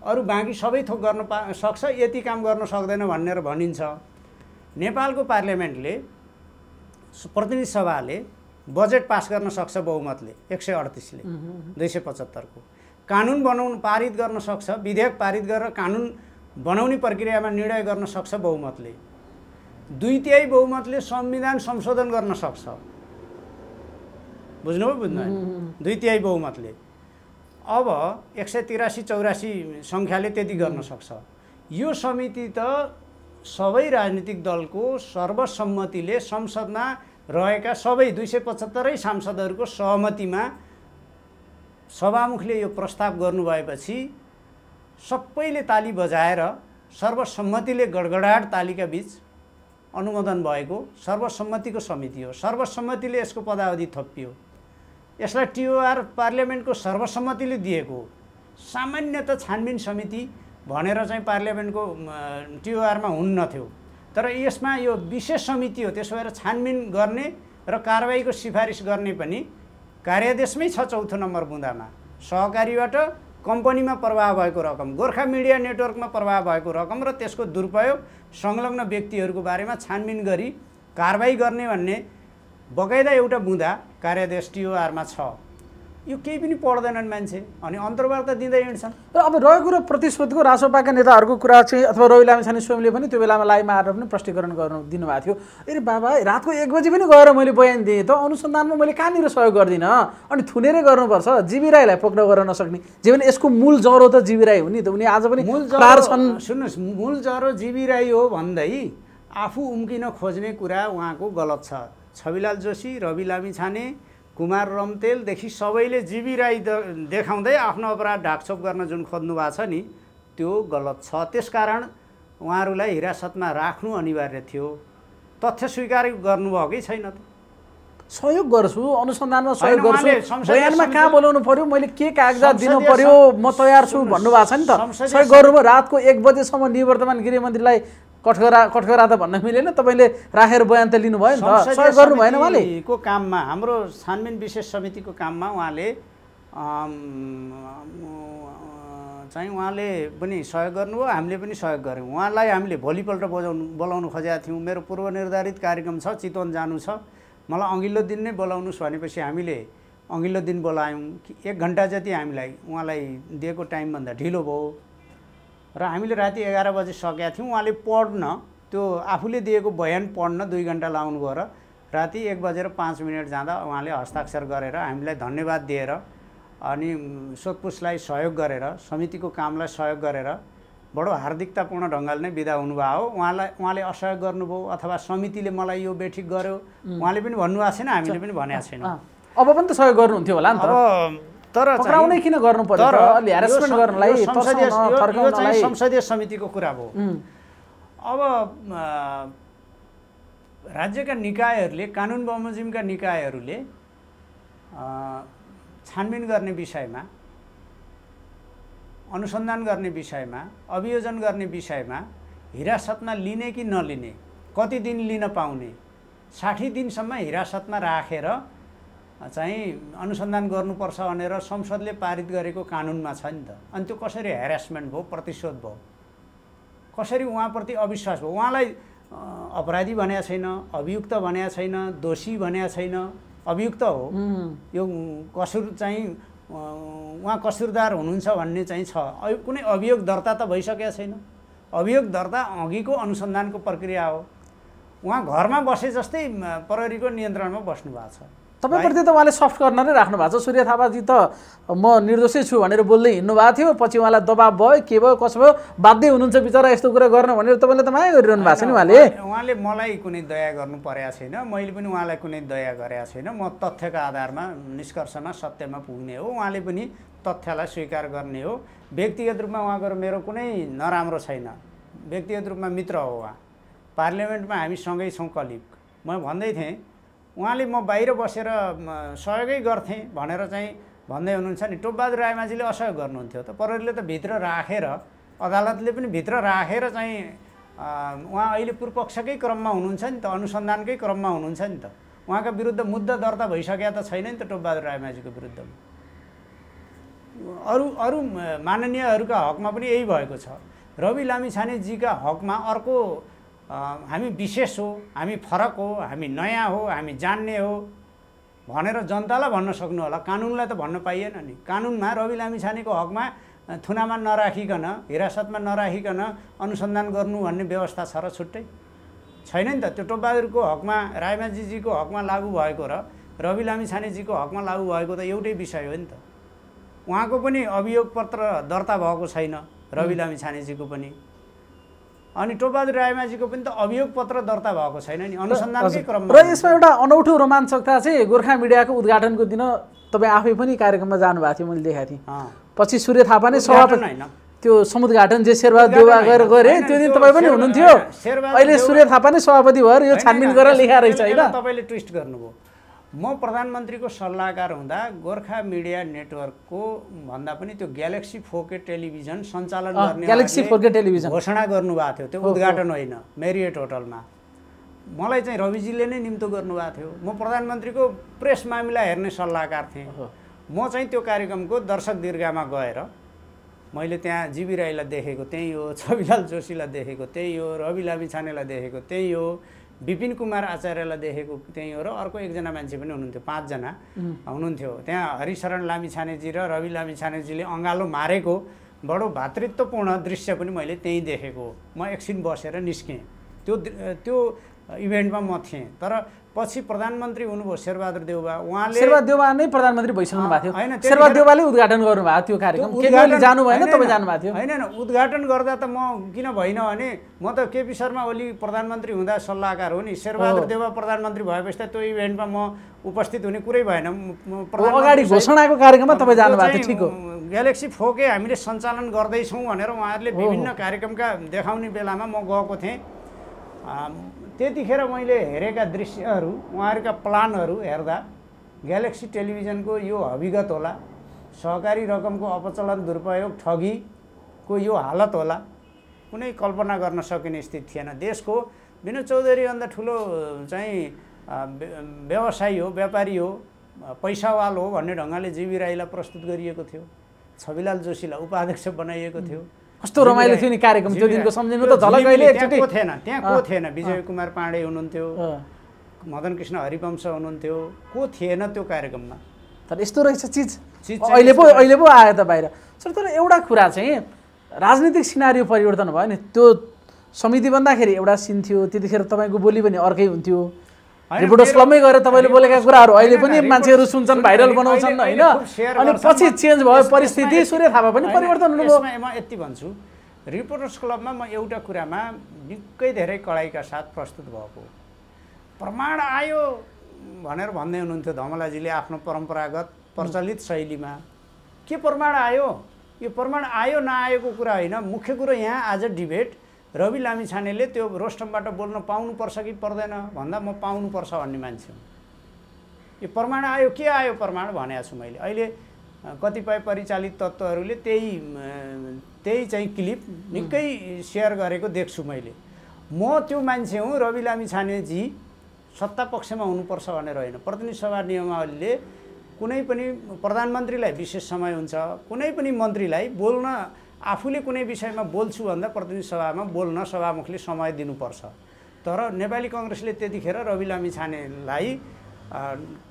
अरू बाँकी सबै थोक गर्न पा सक्छ यति काम गर्न सक्दैन भनेर भनिन्छ। नेपालको पार्लियामेन्टले प्रतिनिधि सभाले बजेट पास गर्न सक्छ बहुमतले एक सय अडतिसले दुई सय पचहत्तरको। कानुन बनाउनु पारित गर्न सक्छ विधेयक पारित गरेर कानुन बनाउने प्रक्रियामा निर्णय गर्न सक्छ बहुमतले। दुई तिहाई बहुमतले संविधान संशोधन गर्न सक्छ। बुझ्नुभयो बुझ्नु दुई तिहाई बहुमतले। अब एक सय तिरासी चौरासी सङ्ख्याले त्यति गर्न सक्छ। यो समिति त सबै राजनीतिक दलको सर्वसम्मतिले संसदमा रहेका सबै दुई सय पचहत्तरै सांसदहरूको सहमतिमा सभामुखले यो प्रस्ताव गर्नुभएपछि सबैले ताली बजाएर सर्वसम्मतिले गडगडाट तालीका बिच अनुमोदन भएको सर्वसम्मतिको समिति हो। सर्वसम्मतिले यसको पदावधि थपियो। यसलाई टिओआर पार्लियामेन्टको सर्वसम्मतिले दिएको हो। सामान्यत छानबिन समिति भनेर चाहिँ पार्लियामेन्टको टिओआरमा हुन्न थियो तर यसमा यो विशेष समिति हो त्यसो भएर छानबिन गर्ने र कारवाहीको सिफारिस गर्ने पनि कार्यादेशमै छ चौथो नम्बर बुँदामा सहकारीबाट कम्पनीमा प्रवाह भएको रकम गोर्खा मिडिया नेटवर्कमा प्रवाह भएको रकम र त्यसको दुरुपयोग संलग्न व्यक्तिहरूको बारेमा छानबिन गरी कारवाही गर्ने भन्ने बकाइदा एउटा बुँदा कार्यादेश टिओआरमा छ। यो केही पनि पढ्दैनन् मान्छे। अनि अन्तर्वार्ता दिँदै हिँड्छन्। र अब रहेको र प्रतिशोधको रासोपाका नेताहरूको कुरा चाहिँ अथवा रवि लामिछाने स्वयंले पनि त्यो बेलामा लाइमा आएर पनि प्रष्टीकरण गर्नु दिनुभएको थियो। अरे बाबा रातको एक बजी पनि गएर मैले बयान दिएँ त अनुसन्धानमा मैले कहाँनिर सहयोग गर्दिनँ? अनि थुनेरै गर्नुपर्छ। जिबी राईलाई पक्राउ गर्न नसक्ने। जे भने यसको मूल जरो त जिबी राई हो नि त। उनी आज पनि मूल छन्। सुन्नुहोस् मूल जरो जिबी राई हो भन्दै आफू उम्किन खोज्ने कुरा उहाँको गलत छ। छविलाल जोशी रवि लामिछाने कुमार रम्तेलदेखि सबैले जिबी राई द- देखाउँदै आफ्नो अपराध ढाकछोप गर्न जुन खोज्नु भएको छ नि त्यो गलत छ। त्यसकारण उहाँहरूलाई हिरासतमा राख्नु अनिवार्य थियो। तथ्य स्वीकार गर्नुभएकै छैन त? सहयोग गर्छु अनुसन्धानमा सहयोग गर्छु। बयानमा कहाँ बोलाउनु पर्यो? मैले के कागजात दिनु पर्यो? म तयार छु भन्नुभएको छ नि त। सहयोग गर्नुभयो। रातको एक बजेसम्म निवर्तमान गृहमन्त्रीलाई कठकरा कठकरा त भन्न मिलेन तपाईँले राखेर बयान त लिनुभयो नि त। सहयोग गर्नु भएन उहाँले? समितिको काममा हाम्रो छानबिन विशेष समितिको काममा उहाँले चाहिँ उहाँले पनि सहयोग गर्नुभयो हामीले पनि सहयोग गऱ्यौँ उहाँलाई हामीले भोलिपल्ट बोलाउनु बोलाउनु खोजेका थियौँ। मेरो पूर्व निर्धारित कार्यक्रम छ चितवन जानु छ। मलाई अघिल्लो दिन नै बोलाउनुहोस् भनेपछि हामीले अघिल्लो दिन बोलायौँ कि एक घन्टा जति हामीलाई उहाँलाई दिएको टाइमभन्दा ढिलो भयो। र हामीले राति एघार बजी सकेका थियौँ। उहाँले पढ्न त्यो आफूले दिएको बयान पढ्न दुई घन्टा लाउनु गएर राति एक बजेर पाँच मिनट जाँदा उहाँले हस्ताक्षर गरेर हामीलाई धन्यवाद दिएर अनि सोधपुछलाई सहयोग गरेर समितिको कामलाई सहयोग गरेर बडो हार्दिकतापूर्ण ढङ्गले नै बिदा हुनुभयो। हो उहाँलाई उहाँले असहयोग गर्नुभयो अथवा समितिले मलाई यो बैठक गर्यो। उहाँले पनि भन्नुभएको छैन हामीले पनि भनेको छैन। अब पनि त सहयोग गर्नुहुन्थ्यो होला नि त। अब तर पक्राउनै किन गर्नु पर्यो तर? अलि सं- गर्नलाई, संसदीय यो- चाहिँ संसदीय समितिको कुरा भयो अब राज्यका निकायहरूले कानुन बमोजिमका निकायहरूले छानबिन गर्ने विषयमा अनुसन्धान गर्ने विषयमा अभियोजन गर्ने विषयमा हिरासतमा लिने कि नलिने कति दिन लिन पाउने साठी दिनसम्म हिरासतमा राखेर चाहिँ अनुसन्धान गर्नुपर्छ भनेर संसदले पारित गरेको कानुनमा छ नि त। अनि त्यो कसरी हेरेसमेन्ट भयो प्रतिशोध भयो? कसरी उहाँप्रति अविश्वास भयो? उहाँलाई अपराधी भनेको छैन अभियुक्त भनेको छैन दोषी भनेको छैन अभियुक्त हो। यो कसुर चाहिँ उहाँ कसुरदार हुनुहुन्छ भन्ने चाहिँ छ। कुनै अभियोग दर्ता त भइसकेको छैन। अभियोग दर्ता अघिको अनुसन्धानको प्रक्रिया हो। उहाँ घरमा बसे जस्तै प्रहरीको नियन्त्रणमा बस्नु भएको छ। तपाईँप्रति त उहाँले सफ्ट कर्नरै राख्नु भएको छ। सूर्य थापाजी त म निर्दोषै छु भनेर बोल्दै हिँड्नु भएको थियो। पछि उहाँलाई दबाब भयो के भयो कसो भयो बाध्य हुनुहुन्छ बिचरा यस्तो कुरा गर्न भनेर तपाईँले त माया गरिरहनु भएको छ नि उहाँले। उहाँ- उहाँले मलाई कुनै दया गर्नु परेको छैन। मैले पनि उहाँलाई कुनै दया गरेका छैन। म तथ्यका आधारमा निष्कर्षमा सत्यमा पुग्ने हो। उहाँले पनि तथ्यलाई स्वीकार गर्ने हो। व्यक्तिगत रूपमा उहाँको मेरो कुनै नराम्रो छैन। व्यक्तिगत रूपमा मित्र हो उहाँ। पार्लियामेन्टमा हामी सँगै छौँ कलिग। म भन्दै थिएँ उहाँले म बाहिर बसेर सहयोगै गर्थेँ भनेर चाहिँ भन्दै हुनुहुन्छ नि। टोपबहादुर रायमाझीले असहयोग गर्नुहुन्थ्यो त। प्रहरीले त भित्र राखेर अदालतले पनि भित्र राखेर चाहिँ उहाँ अहिले पूर्वपक्षकै क्रममा हुनुहुन्छ नि त अनुसन्धानकै क्रममा हुनुहुन्छ नि त। उहाँका विरुद्ध मुद्दा दर्ता भइसकेका त छैन नि त टोपबहादुर रायमाझीको विरुद्धमा। अरू अरू माननीयहरूका हकमा पनि यही भएको छ। रवि लामिछानेजीका हकमा अर्को हामी विशेष हो हामी फरक हो हामी नयाँ हो हामी जान्ने हो भनेर जनतालाई भन्न सक्नु होला कानुनलाई त भन्न पाइएन नि। कानुनमा रवि लामिछानेको हकमा थुनामा नराखिकन हिरासतमा नराखिकन अनुसन्धान गर्नु भन्ने व्यवस्था छ र छुट्टै। छैन नि त। त्यो टोपबहादुरको हकमा रायमाझीजीको हकमा लागू भएको र रवि लामिछानेजीको हकमा लागू भएको त एउटै विषय हो नि त। उहाँको पनि अभियोग पत्र दर्ता भएको छैन रवि लामिछानेजीको पनि। अनि टोपबहादुर रायमाझीको पनि त अभियोग पत्र दर्ता भएको छैन नि अनुसन्धानकै। क्रममा र यसमा एउटा अनौठो रोमाञ्चकता चाहिँ गोर्खा मिडियाको उद्घाटनको दिन तपाईँ आफै पनि कार्यक्रममा जानुभएको थियो मैले देखाएको थिएँ। पछि सूर्य थापा नै सभापति। त्यो समुद्घाटन जे शेरबहादुर देउवा गएर। गरे त्यो दिन तपाईँ पनि हुनुहुन्थ्यो अहिले सूर्य थापा नै सभापति भएर यो छानबिन गरेर लेखा रहेछ होइन तपाईँले ट्विस्ट गर्नुभयो म प्रधानमन्त्रीको सल्लाहकार हुँदा गोर्खा मिडिया नेटवर्कको भन्दा पनि त्यो ग्यालेक्सी फोके टेलिभिजन सञ्चालन गर्ने ग्यालेक्सी 4K टेलिभिजन। घोषणा गर्नुभएको थियो। त्यो उद्घाटन होइन मेरिएट होटलमा। मलाई चाहिँ रविजीले नै निम्तो गर्नुभएको थियो। म प्रधानमन्त्रीको प्रेस मामिला हेर्ने सल्लाहकार थिएँ। म चाहिँ त्यो कार्यक्रमको दर्शक दीर्घामा गएर मैले त्यहाँ जिबी राईलाई देखेको त्यही हो छविलाल जोशीलाई देखेको त्यही हो रवि लामी छानेलाई देखेको त्यही हो विपिन कुमार आचार्यलाई देखेको त्यही हो र अर्को एकजना मान्छे पनि हुनुहुन्थ्यो पाँचजना हुनुहुन्थ्यो। त्यहाँ हरिशरण लामी छानेजी र रवि लामी छानेजीले अँगालो मारेको बडो भातृत्वपूर्ण दृश्य पनि मैले त्यहीँ देखेको हो। म एकछिन बसेर निस्केँ। त्यो त्यो इभेन्टमा म थिएँ। तर पछि प्रधानमन्त्री हुनुभयो शेरबहादुर देउबा। उहाँले शेरबहादुर देउवा नै प्रधानमन्त्री भइसक्नु भएको होइन, थियो शेरबहादुर देउवाले उद्घाटन गर्नुभएको थियो त्यो कार्यक्रम जानु भएन होइन, तपाईँ होइन, जानुभएको थियो। होइन होइन उद्घाटन गर्दा त म किन भइन भने म त केपी शर्मा ओली प्रधानमन्त्री हुँदा सल्लाहकार हो नि। शेरबहादुर। देउवा प्रधानमन्त्री भएपछि त त्यो इभेन्टमा म उपस्थित हुने कुरै भएन। अगाडि घोषणाको कार्यक्रममा तपाईँ जानुभएको थियो ठिक हो। ग्यालेक्सी फोके हामीले सञ्चालन गर्दैछौँ भनेर उहाँहरूले विभिन्न कार्यक्रमका देखाउने बेलामा म गएको थिएँ। त्यतिखेर मैले हेरेका दृश्यहरू उहाँहरूका प्लानहरू हेर्दा ग्यालेक्सी टेलिभिजनको यो हविगत होला सहकारी रकमको अपचलन दुरुपयोग ठगीको यो हालत होला कुनै कल्पना गर्न सकिने स्थिति थिएन। देशको विनोद चौधरीभन्दा ठुलो चाहिँ व्यवसायी हो व्यापारी हो पैसावाल हो भन्ने ढङ्गले जिबी राईलाई प्रस्तुत गरिएको थियो। छविलाल जोशीलाई उपाध्यक्ष बनाइएको थियो। कस्तो रमाइलो थियो नि कार्यक्रम। त्यो दिनको सम्झिनु त झलक अहिले एकचोटि को थिएन? त्यहाँ को थिएन? विजय कुमार पाण्डे हुनुहुन्थ्यो मदन कृष्ण हरिवंश हुनुहुन्थ्यो। को थिएन त्यो कार्यक्रममा? तर यस्तो रहेछ चिज। चिज अहिले पो अहिले पो आयो त बाहिर। सर तर एउटा कुरा चाहिँ राजनीतिक सिनारियो परिवर्तन भयो नि त्यो समिति भन्दाखेरि एउटा सिन थियो त्यतिखेर तपाईँको बोली पनि अर्कै हुन्थ्यो। रिपोर्टर्स क्लबमै गएर तपाईँले बोलेका कुराहरू अहिले पनि मान्छेहरू सुन्छन् भाइरल बनाउँछन् होइन अनि। पछि चेन्ज भयो परिस्थिति सूर्य थापा पनि परिवर्तन हुनुभयो। म यति भन्छु। रिपोर्टर्स क्लबमा म एउटा कुरामा निकै धेरै कडाइका साथ प्रस्तुत भएको। प्रमाण आयो भनेर भन्दै हुनुहुन्थ्यो धमलाजीले आफ्नो परम्परागत प्रचलित शैलीमा। के प्रमाण आयो? यो प्रमाण आयो नआएको कुरा होइन। मुख्य कुरो यहाँ आज डिबेट रवि लामिछानेले त्यो रोस्टमबाट बोल्न पाउनुपर्छ कि पर्दैन? भन्दा म पाउनुपर्छ भन्ने मान्छे हुँ। यो प्रमाण आयो के आयो प्रमाण भनेको छु मैले। अहिले कतिपय परिचालित तत्त्वहरूले त्यही त्यही चाहिँ क्लिप निकै सेयर गरेको देख्छु मैले। म त्यो मान्छे हुँ रवि लामी छानेजी सत्ता पक्षमा हुनुपर्छ भनेर होइन। प्रतिनिधि सभा नियमावलीले कुनै पनि प्रधानमन्त्रीलाई विशेष समय हुन्छ कुनै पनि मन्त्रीलाई बोल्न आफूले कुनै विषयमा बोल्छु भन्दा प्रतिनिधि सभामा बोल्न सभामुखले समय दिनुपर्छ। तर नेपाली कङ्ग्रेसले त्यतिखेर रवि लामी छानेलाई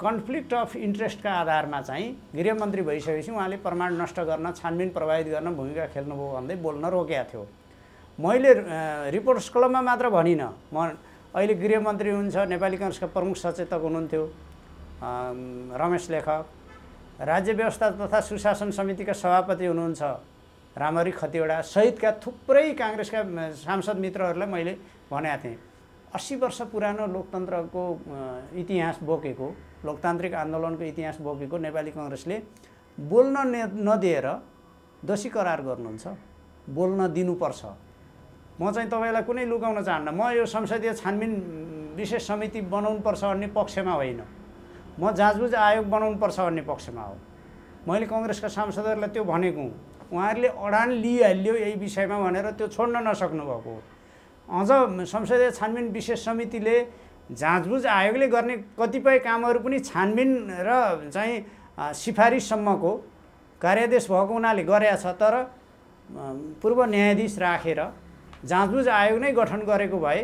कन्फ्लिक्ट अफ इन्ट्रेस्टका आधारमा चाहिँ गृहमन्त्री भइसकेपछि उहाँले प्रमाण नष्ट गर्न छानबिन प्रभावित गर्न भूमिका खेल्नुभयो भन्दै बोल्न रोकेको थियो। मैले अ, रिपोर्टर्स क्लबमा मात्र भनिनँ। म अहिले गृहमन्त्री हुनुहुन्छ नेपाली कङ्ग्रेसका प्रमुख सचेतक हुनुहुन्थ्यो रमेश लेखक। राज्य व्यवस्था तथा सुशासन समितिका सभापति हुनुहुन्छ। रामरी खतिवडा सहितका थुप्रै काङ्ग्रेसका सांसद मित्रहरूलाई मैले भनेको थिएँ। अस्सी वर्ष पुरानो लोकतन्त्रको इतिहास बोकेको लोकतान्त्रिक आन्दोलनको इतिहास बोकेको नेपाली कङ्ग्रेसले बोल्न ने नदिएर दोषी करार गर्नुहुन्छ। बोल्न दिनुपर्छ। म चाहिँ तपाईँलाई कुनै लुकाउन चाहन्न। म यो संसदीय छानबिन विशेष समिति बनाउनुपर्छ भन्ने पक्षमा होइन। म जाँचबुझ आयोग बनाउनुपर्छ भन्ने पक्षमा हो। मैले कङ्ग्रेसका सांसदहरूलाई त्यो भनेको हुँ। उहाँहरूले अडान लिइहाल्यो यही विषयमा भनेर त्यो छोड्न नसक्नु भएको अझ संसदीय छानबिन विशेष समितिले जाँचबुझ आयोगले गर्ने कतिपय कामहरू पनि छानबिन र चाहिँ सिफारिससम्मको कार्यादेश भएको हुनाले गरेका छ तर पूर्व न्यायाधीश राखेर जाँचबुझ आयोग नै गठन गरेको भए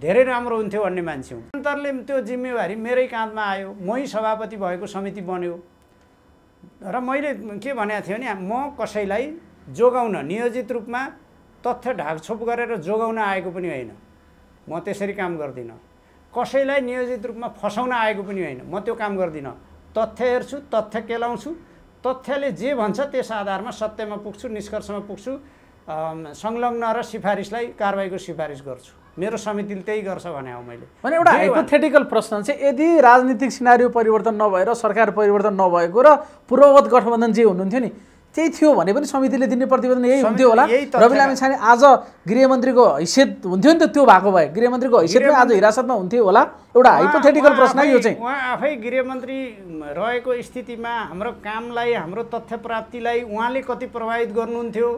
धेरै राम्रो हुन्थ्यो भन्ने मान्छे हुँ अन्तरले त्यो जिम्मेवारी मेरै काँधमा आयो मै सभापति भएको समिति बन्यो। र मैले के भनेको थिएँ भने म कसैलाई जोगाउन नियोजित रूपमा तथ्य ढाकछोप गरेर जोगाउन आएको पनि होइन। म त्यसरी काम गर्दिनँ। कसैलाई नियोजित रूपमा फसाउन आएको पनि होइन। म त्यो काम गर्दिनँ। तथ्य हेर्छु तथ्य केलाउँछु। तथ्यले जे भन्छ त्यस आधारमा सत्यमा पुग्छु निष्कर्षमा पुग्छु संलग्न र सिफारिसलाई कारवाहीको सिफारिस गर्छु। मेरो समितिले त्यही गर्छ भने हो मैले। भने एउटा हाइपोथेटिकल प्रश्न चाहिँ यदि राजनीतिक सिनारियो परिवर्तन नभएर सरकार परिवर्तन नभएको र पूर्ववत गठबन्धन जे हुनुहुन्थ्यो नि त्यही थियो भने पनि समितिले दिने प्रतिवेदन यही हुन्थ्यो होला। रवि लामी छाने आज गृहमन्त्रीको हैसियत हुन्थ्यो नि त त्यो भएको भए गृहमन्त्रीको हैसियतमै आज हिरासतमा हुन्थ्यो होला। एउटा हाइपोथेटिकल प्रश्न यो चाहिँ। उहाँ आफै गृहमन्त्री रहेको स्थितिमा हाम्रो कामलाई हाम्रो तथ्य प्राप्तिलाई उहाँले कति प्रभावित गर्नुहुन्थ्यो?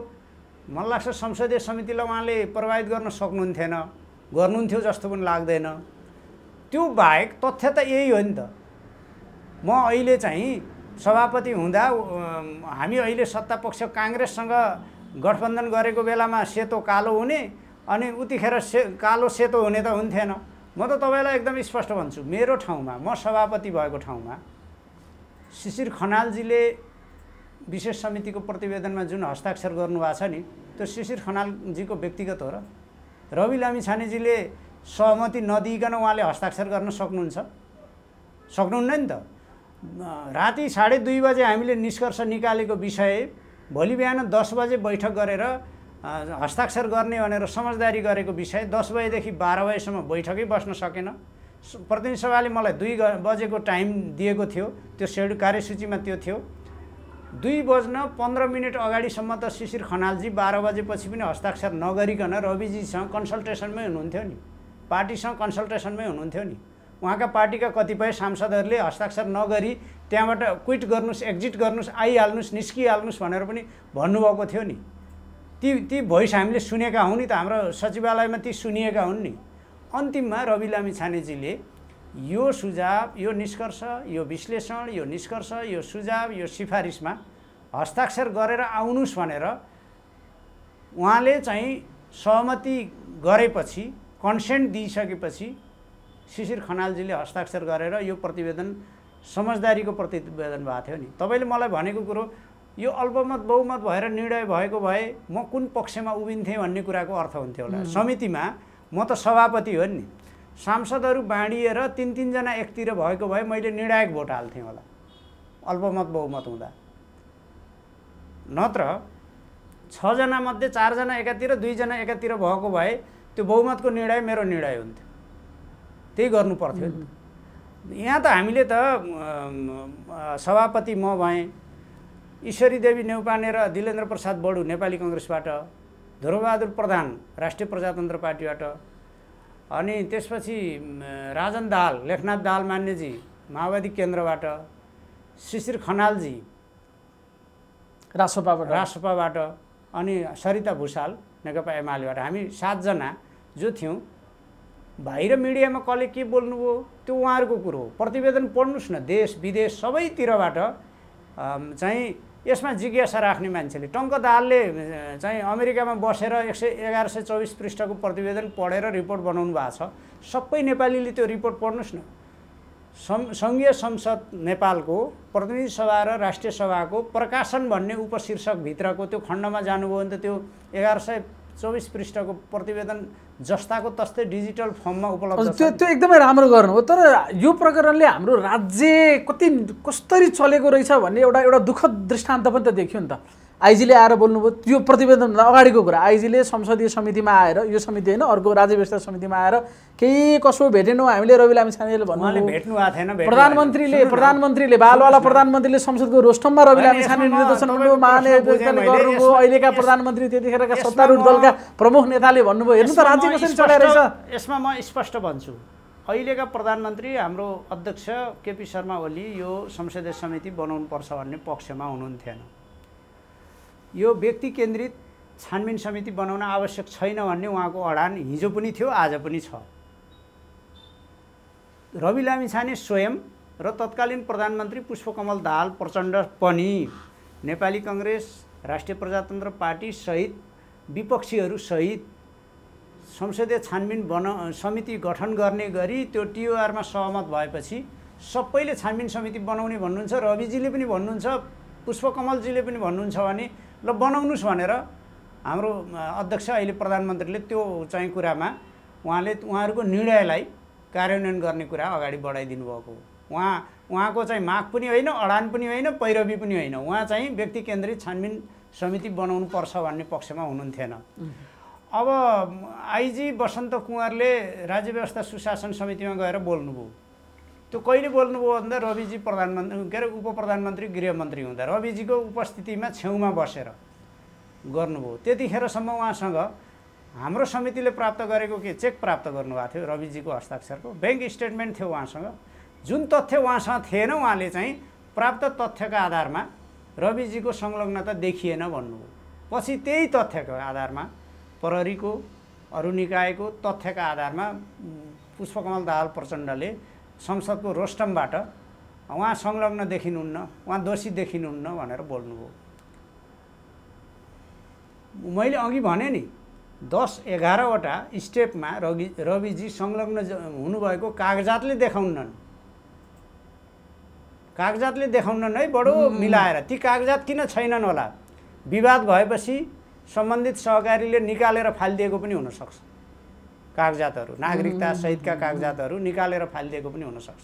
मलाई लाग्छ संसदीय समितिलाई उहाँले प्रभावित गर्न सक्नुहुन्थेन। गर्नुहुन्थ्यो जस्तो पनि लाग्दैन। त्यो बाहेक तथ्य त यही हो नि त। म अहिले चाहिँ सभापति हुँदा हामी अहिले सत्तापक्ष काङ्ग्रेससँग गठबन्धन गरेको बेलामा सेतो कालो हुने अनि उतिखेर से कालो सेतो हुने त हुन्थेन। म त तपाईँलाई एकदम स्पष्ट भन्छु मेरो ठाउँमा म सभापति भएको ठाउँमा शिशिर खनालजीले विशेष समितिको प्रतिवेदनमा जुन हस्ताक्षर गर्नुभएको छ नि त्यो शिशिर खनालजीको व्यक्तिगत हो र। रवि लामी छानेजीले सहमति नदिइकन उहाँले हस्ताक्षर गर्न सक्नुहुन्छ। सक्नुहुन्न नि त। राति साढे दुई बजे हामीले निष्कर्ष निकालेको विषय भोलि बिहान दस बजे बैठक गरेर हस्ताक्षर गर्ने भनेर समझदारी गरेको विषय दस बजेदेखि बाह्र बजेसम्म बैठकै बस्न सकेन। प्रतिनिधि सभाले मलाई दुई बजेको टाइम दिएको थियो। त्यो सेड्युल कार्यसूचीमा त्यो थियो। दुई बज्न पन्ध्र मिनट अगाडिसम्म त शिशिर खनालजी बाह्र बजेपछि पनि हस्ताक्षर नगरिकन रविजीसँग कन्सल्टेसनमै हुनुहुन्थ्यो नि। पार्टीसँग कन्सल्टेसनमै हुनुहुन्थ्यो नि। उहाँका पार्टीका कतिपय सांसदहरूले हस्ताक्षर नगरी त्यहाँबाट क्विट गर्नुहोस् एक्जिट गर्नुहोस् आइहाल्नुहोस् निस्किहाल्नुहोस् भनेर पनि भन्नुभएको थियो नि। ती ती भोइस हामीले सुनेका हौँ नि त हाम्रो सचिवालयमा ती सुनिएका हुन् नि। अन्तिममा रवि लामी छानेजीले यो सुझाव यो निष्कर्ष यो विश्लेषण यो निष्कर्ष यो सुझाव यो सिफारिसमा हस्ताक्षर गरेर आउनुहोस् भनेर उहाँले चाहिँ सहमति गरेपछि कन्सेन्ट दिइसकेपछि शिशिर खनालजीले हस्ताक्षर गरेर यो प्रतिवेदन समझदारीको प्रतिवेदन भएको थियो नि। तपाईँले मलाई भनेको कुरो यो अल्पमत बहुमत भएर निर्णय भएको भए म कुन पक्षमा उभिन्थेँ भन्ने कुराको अर्थ हुन्थ्यो होला। समितिमा म त सभापति हो नि। सांसदहरू बाँडिएर तिन तिनजना एकतिर भएको भए मैले निर्णायक भोट हाल्थेँ होला। अल्पमत बहुमत हुँदा। नत्र छजना मध्ये चारजना एकातिर दुईजना एकातिर भएको भए त्यो बहुमतको निर्णय मेरो निर्णय हुन्थ्यो। त्यही गर्नु पर्थ्यो। यहाँ त हामीले त सभापति म भएँ ईश्वरी देवी नेउपाने र दिलेन्द्र प्रसाद बडु नेपाली कङ्ग्रेसबाट ध्रुवबहादुर प्रधान राष्ट्रिय प्रजातन्त्र पार्टीबाट अनि त्यसपछि राजन दाहाल लेखनाथ दाहाल मान्यजी माओवादी केन्द्रबाट शिशिर खनालजी रासोपाबाट रासपाबाट अनि सरिता भूषाल नेकपा एमालेबाट। हामी सातजना जो थियौँ बाहिर मिडियामा कसले के बोल्नुभयो त्यो उहाँहरूको कुरो हो। प्रतिवेदन पढ्नुहोस् न देश विदेश सबैतिरबाट चाहिँ यसमा जिज्ञासा राख्ने मान्छेले। टङ्क दाहालले अ, चाहिँ अमेरिकामा बसेर एक सय एघार सय चौबिस पृष्ठको प्रतिवेदन पढेर रिपोर्ट बनाउनु भएको छ। सबै नेपालीले त्यो रिपोर्ट पढ्नुहोस् न। सं सङ्घीय संसद नेपालको प्रतिनिधि सभा र राष्ट्रिय सभाको प्रकाशन भन्ने उपशीर्षकभित्रको त्यो खण्डमा जानुभयो भने त त्यो एघार सय चौबिस पृष्ठको प्रतिवेदन जस्ताको तस्तै डिजिटल फर्ममा उपलब्ध त्यो त्यो एकदमै राम्रो गर्नुभयो तर यो प्रकरणले हाम्रो राज्य कति कसरी चलेको रहेछ भन्ने एउटा एउटा दुःखद दृष्टान्त पनि त देखियो नि त। आइजीले आएर बोल्नुभयो त्यो प्रतिवेदनभन्दा अगाडिको कुरा आइजीले संसदीय समितिमा आएर यो समिति होइन अर्को राज्य व्यवस्था समितिमा आएर केही कसो भेटेनौँ हामीले रवि लामी छानेले भन्नु। भेट्नु भएको थिएन प्रधानमन्त्रीले। प्रधानमन्त्रीले बालवाला प्रधानमन्त्रीले संसदको रोस्टममा रवि लामी छाने निर्देशन गर्नुभयो अहिलेका प्रधानमन्त्री त्यतिखेरका सत्तारूढ दलका प्रमुख नेताले भन्नुभयो। हेर्नु त राज्य कसरी चलाइरहेछ। यसमा म स्पष्ट भन्छु। अहिलेका प्रधानमन्त्री हाम्रो अध्यक्ष केपी शर्मा ओली यो संसदीय समिति बनाउनु पर्छ भन्ने पक्षमा हुनुहुन्थेन। यो व्यक्ति केन्द्रित छानबिन समिति बनाउन आवश्यक छैन भन्ने उहाँको अडान हिजो पनि थियो आज पनि छ। रवि लामिछाने स्वयं र तत्कालीन प्रधानमन्त्री पुष्पकमल दाहाल प्रचण्ड पनि। नेपाली कङ्ग्रेस राष्ट्रिय प्रजातन्त्र पार्टी सहित विपक्षीहरू सहित संसदीय छानबिन बना समिति गठन गर्ने गरी त्यो टिओआरमा सहमत भएपछि सबैले छानबिन समिति बनाउने भन्नुहुन्छ रविजीले पनि भन्नुहुन्छ पुष्पकमलजीले पनि भन्नुहुन्छ भने ल बनाउनुहोस् भनेर हाम्रो अध्यक्ष अहिले प्रधानमन्त्रीले त्यो चाहिँ कुरामा उहाँले उहाँहरूको निर्णयलाई कार्यान्वयन गर्ने कुरा अगाडि बढाइदिनु भएको उहाँ उहाँको चाहिँ माग पनि होइन अडान पनि होइन पैरवी पनि होइन। उहाँ चाहिँ व्यक्ति केन्द्रित छानबिन समिति बनाउनु पर्छ भन्ने पक्षमा हुनुहुन्थेन। अब आइजी वसन्त कुँवरले राज्य व्यवस्था सुशासन समितिमा गएर बोल्नुभयो। त्यो कहिले बोल्नुभयो भन्दा रविजी प्रधानमन्त्री के अरे उप प्रधानमन्त्री गृहमन्त्री हुँदा रविजीको उपस्थितिमा छेउमा बसेर गर्नुभयो। त्यतिखेरसम्म उहाँसँग हाम्रो समितिले प्राप्त गरेको के चेक प्राप्त गर्नुभएको थियो रविजीको हस्ताक्षरको। ब्याङ्क स्टेटमेन्ट थियो उहाँसँग। जुन तथ्य उहाँसँग थिएन उहाँले चाहिँ प्राप्त तथ्यका आधारमा रविजीको संलग्नता देखिएन भन्नुभयो। पछि त्यही तथ्यको आधारमा प्रहरीको अरू निकायको तथ्यका आधारमा पुष्पकमल दाहाल प्रचण्डले संसदको रोस्टमबाट उहाँ संलग्न देखिनुहुन्न उहाँ दोषी देखिनुहुन्न भनेर बोल्नुभयो। मैले अघि भने नि दस एघारवटा स्टेपमा रवि रविजी संलग्न हुनुभएको कागजातले देखाउनन् कागजातले देखाउनन् है बडो मिलाएर। ती कागजात किन छैनन् होला? विवाद भएपछि सम्बन्धित सहकारीले निकालेर फालिदिएको पनि हुनसक्छ। कागजातहरू नागरिकता सहितका कागजातहरू निकालेर फालिदिएको पनि हुनसक्छ।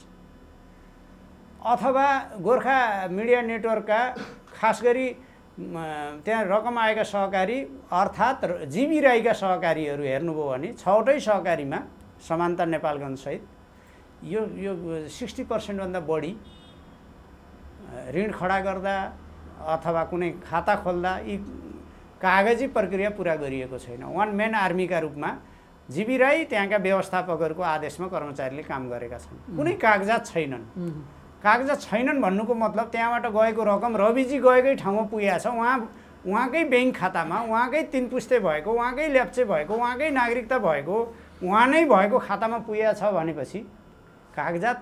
अथवा गोर्खा मिडिया नेटवर्कका खास गरी त्यहाँ रकम आएका सहकारी अर्थात् जिबी राईका सहकारीहरू हेर्नुभयो भने छवटै सहकारीमा समानता नेपालगञ्जसहित यो यो सिक्सटी पर्सेन्टभन्दा बढी ऋण खडा गर्दा अथवा कुनै खाता खोल्दा यी कागजी प्रक्रिया पुरा गरिएको छैन। वान म्यान आर्मीका रूपमा जिबी राई त्यहाँका व्यवस्थापकहरूको आदेशमा कर्मचारीले काम गरेका छन्। कुनै कागजात छैनन्। कागजात छैनन् भन्नुको मतलब त्यहाँबाट गएको रकम रविजी गएकै ठाउँमा पुगेको छ। उहाँ उहाँकै ब्याङ्क खातामा उहाँकै तिन पुस्ते भएको उहाँकै ल्याप्चे भएको उहाँकै नागरिकता भएको उहाँ नै भएको खातामा पुगेको छ भनेपछि कागजात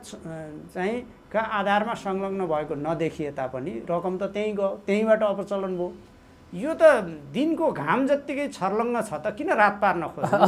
चाहिँ का आधारमा संलग्न भएको नदेखिए तापनि रकम त त्यहीँ गयो त्यहीँबाट अपचलन भयो। यो त दिनको घाम जत्तिकै छर्लङ्ग छ त किन रात पार्न हजुर।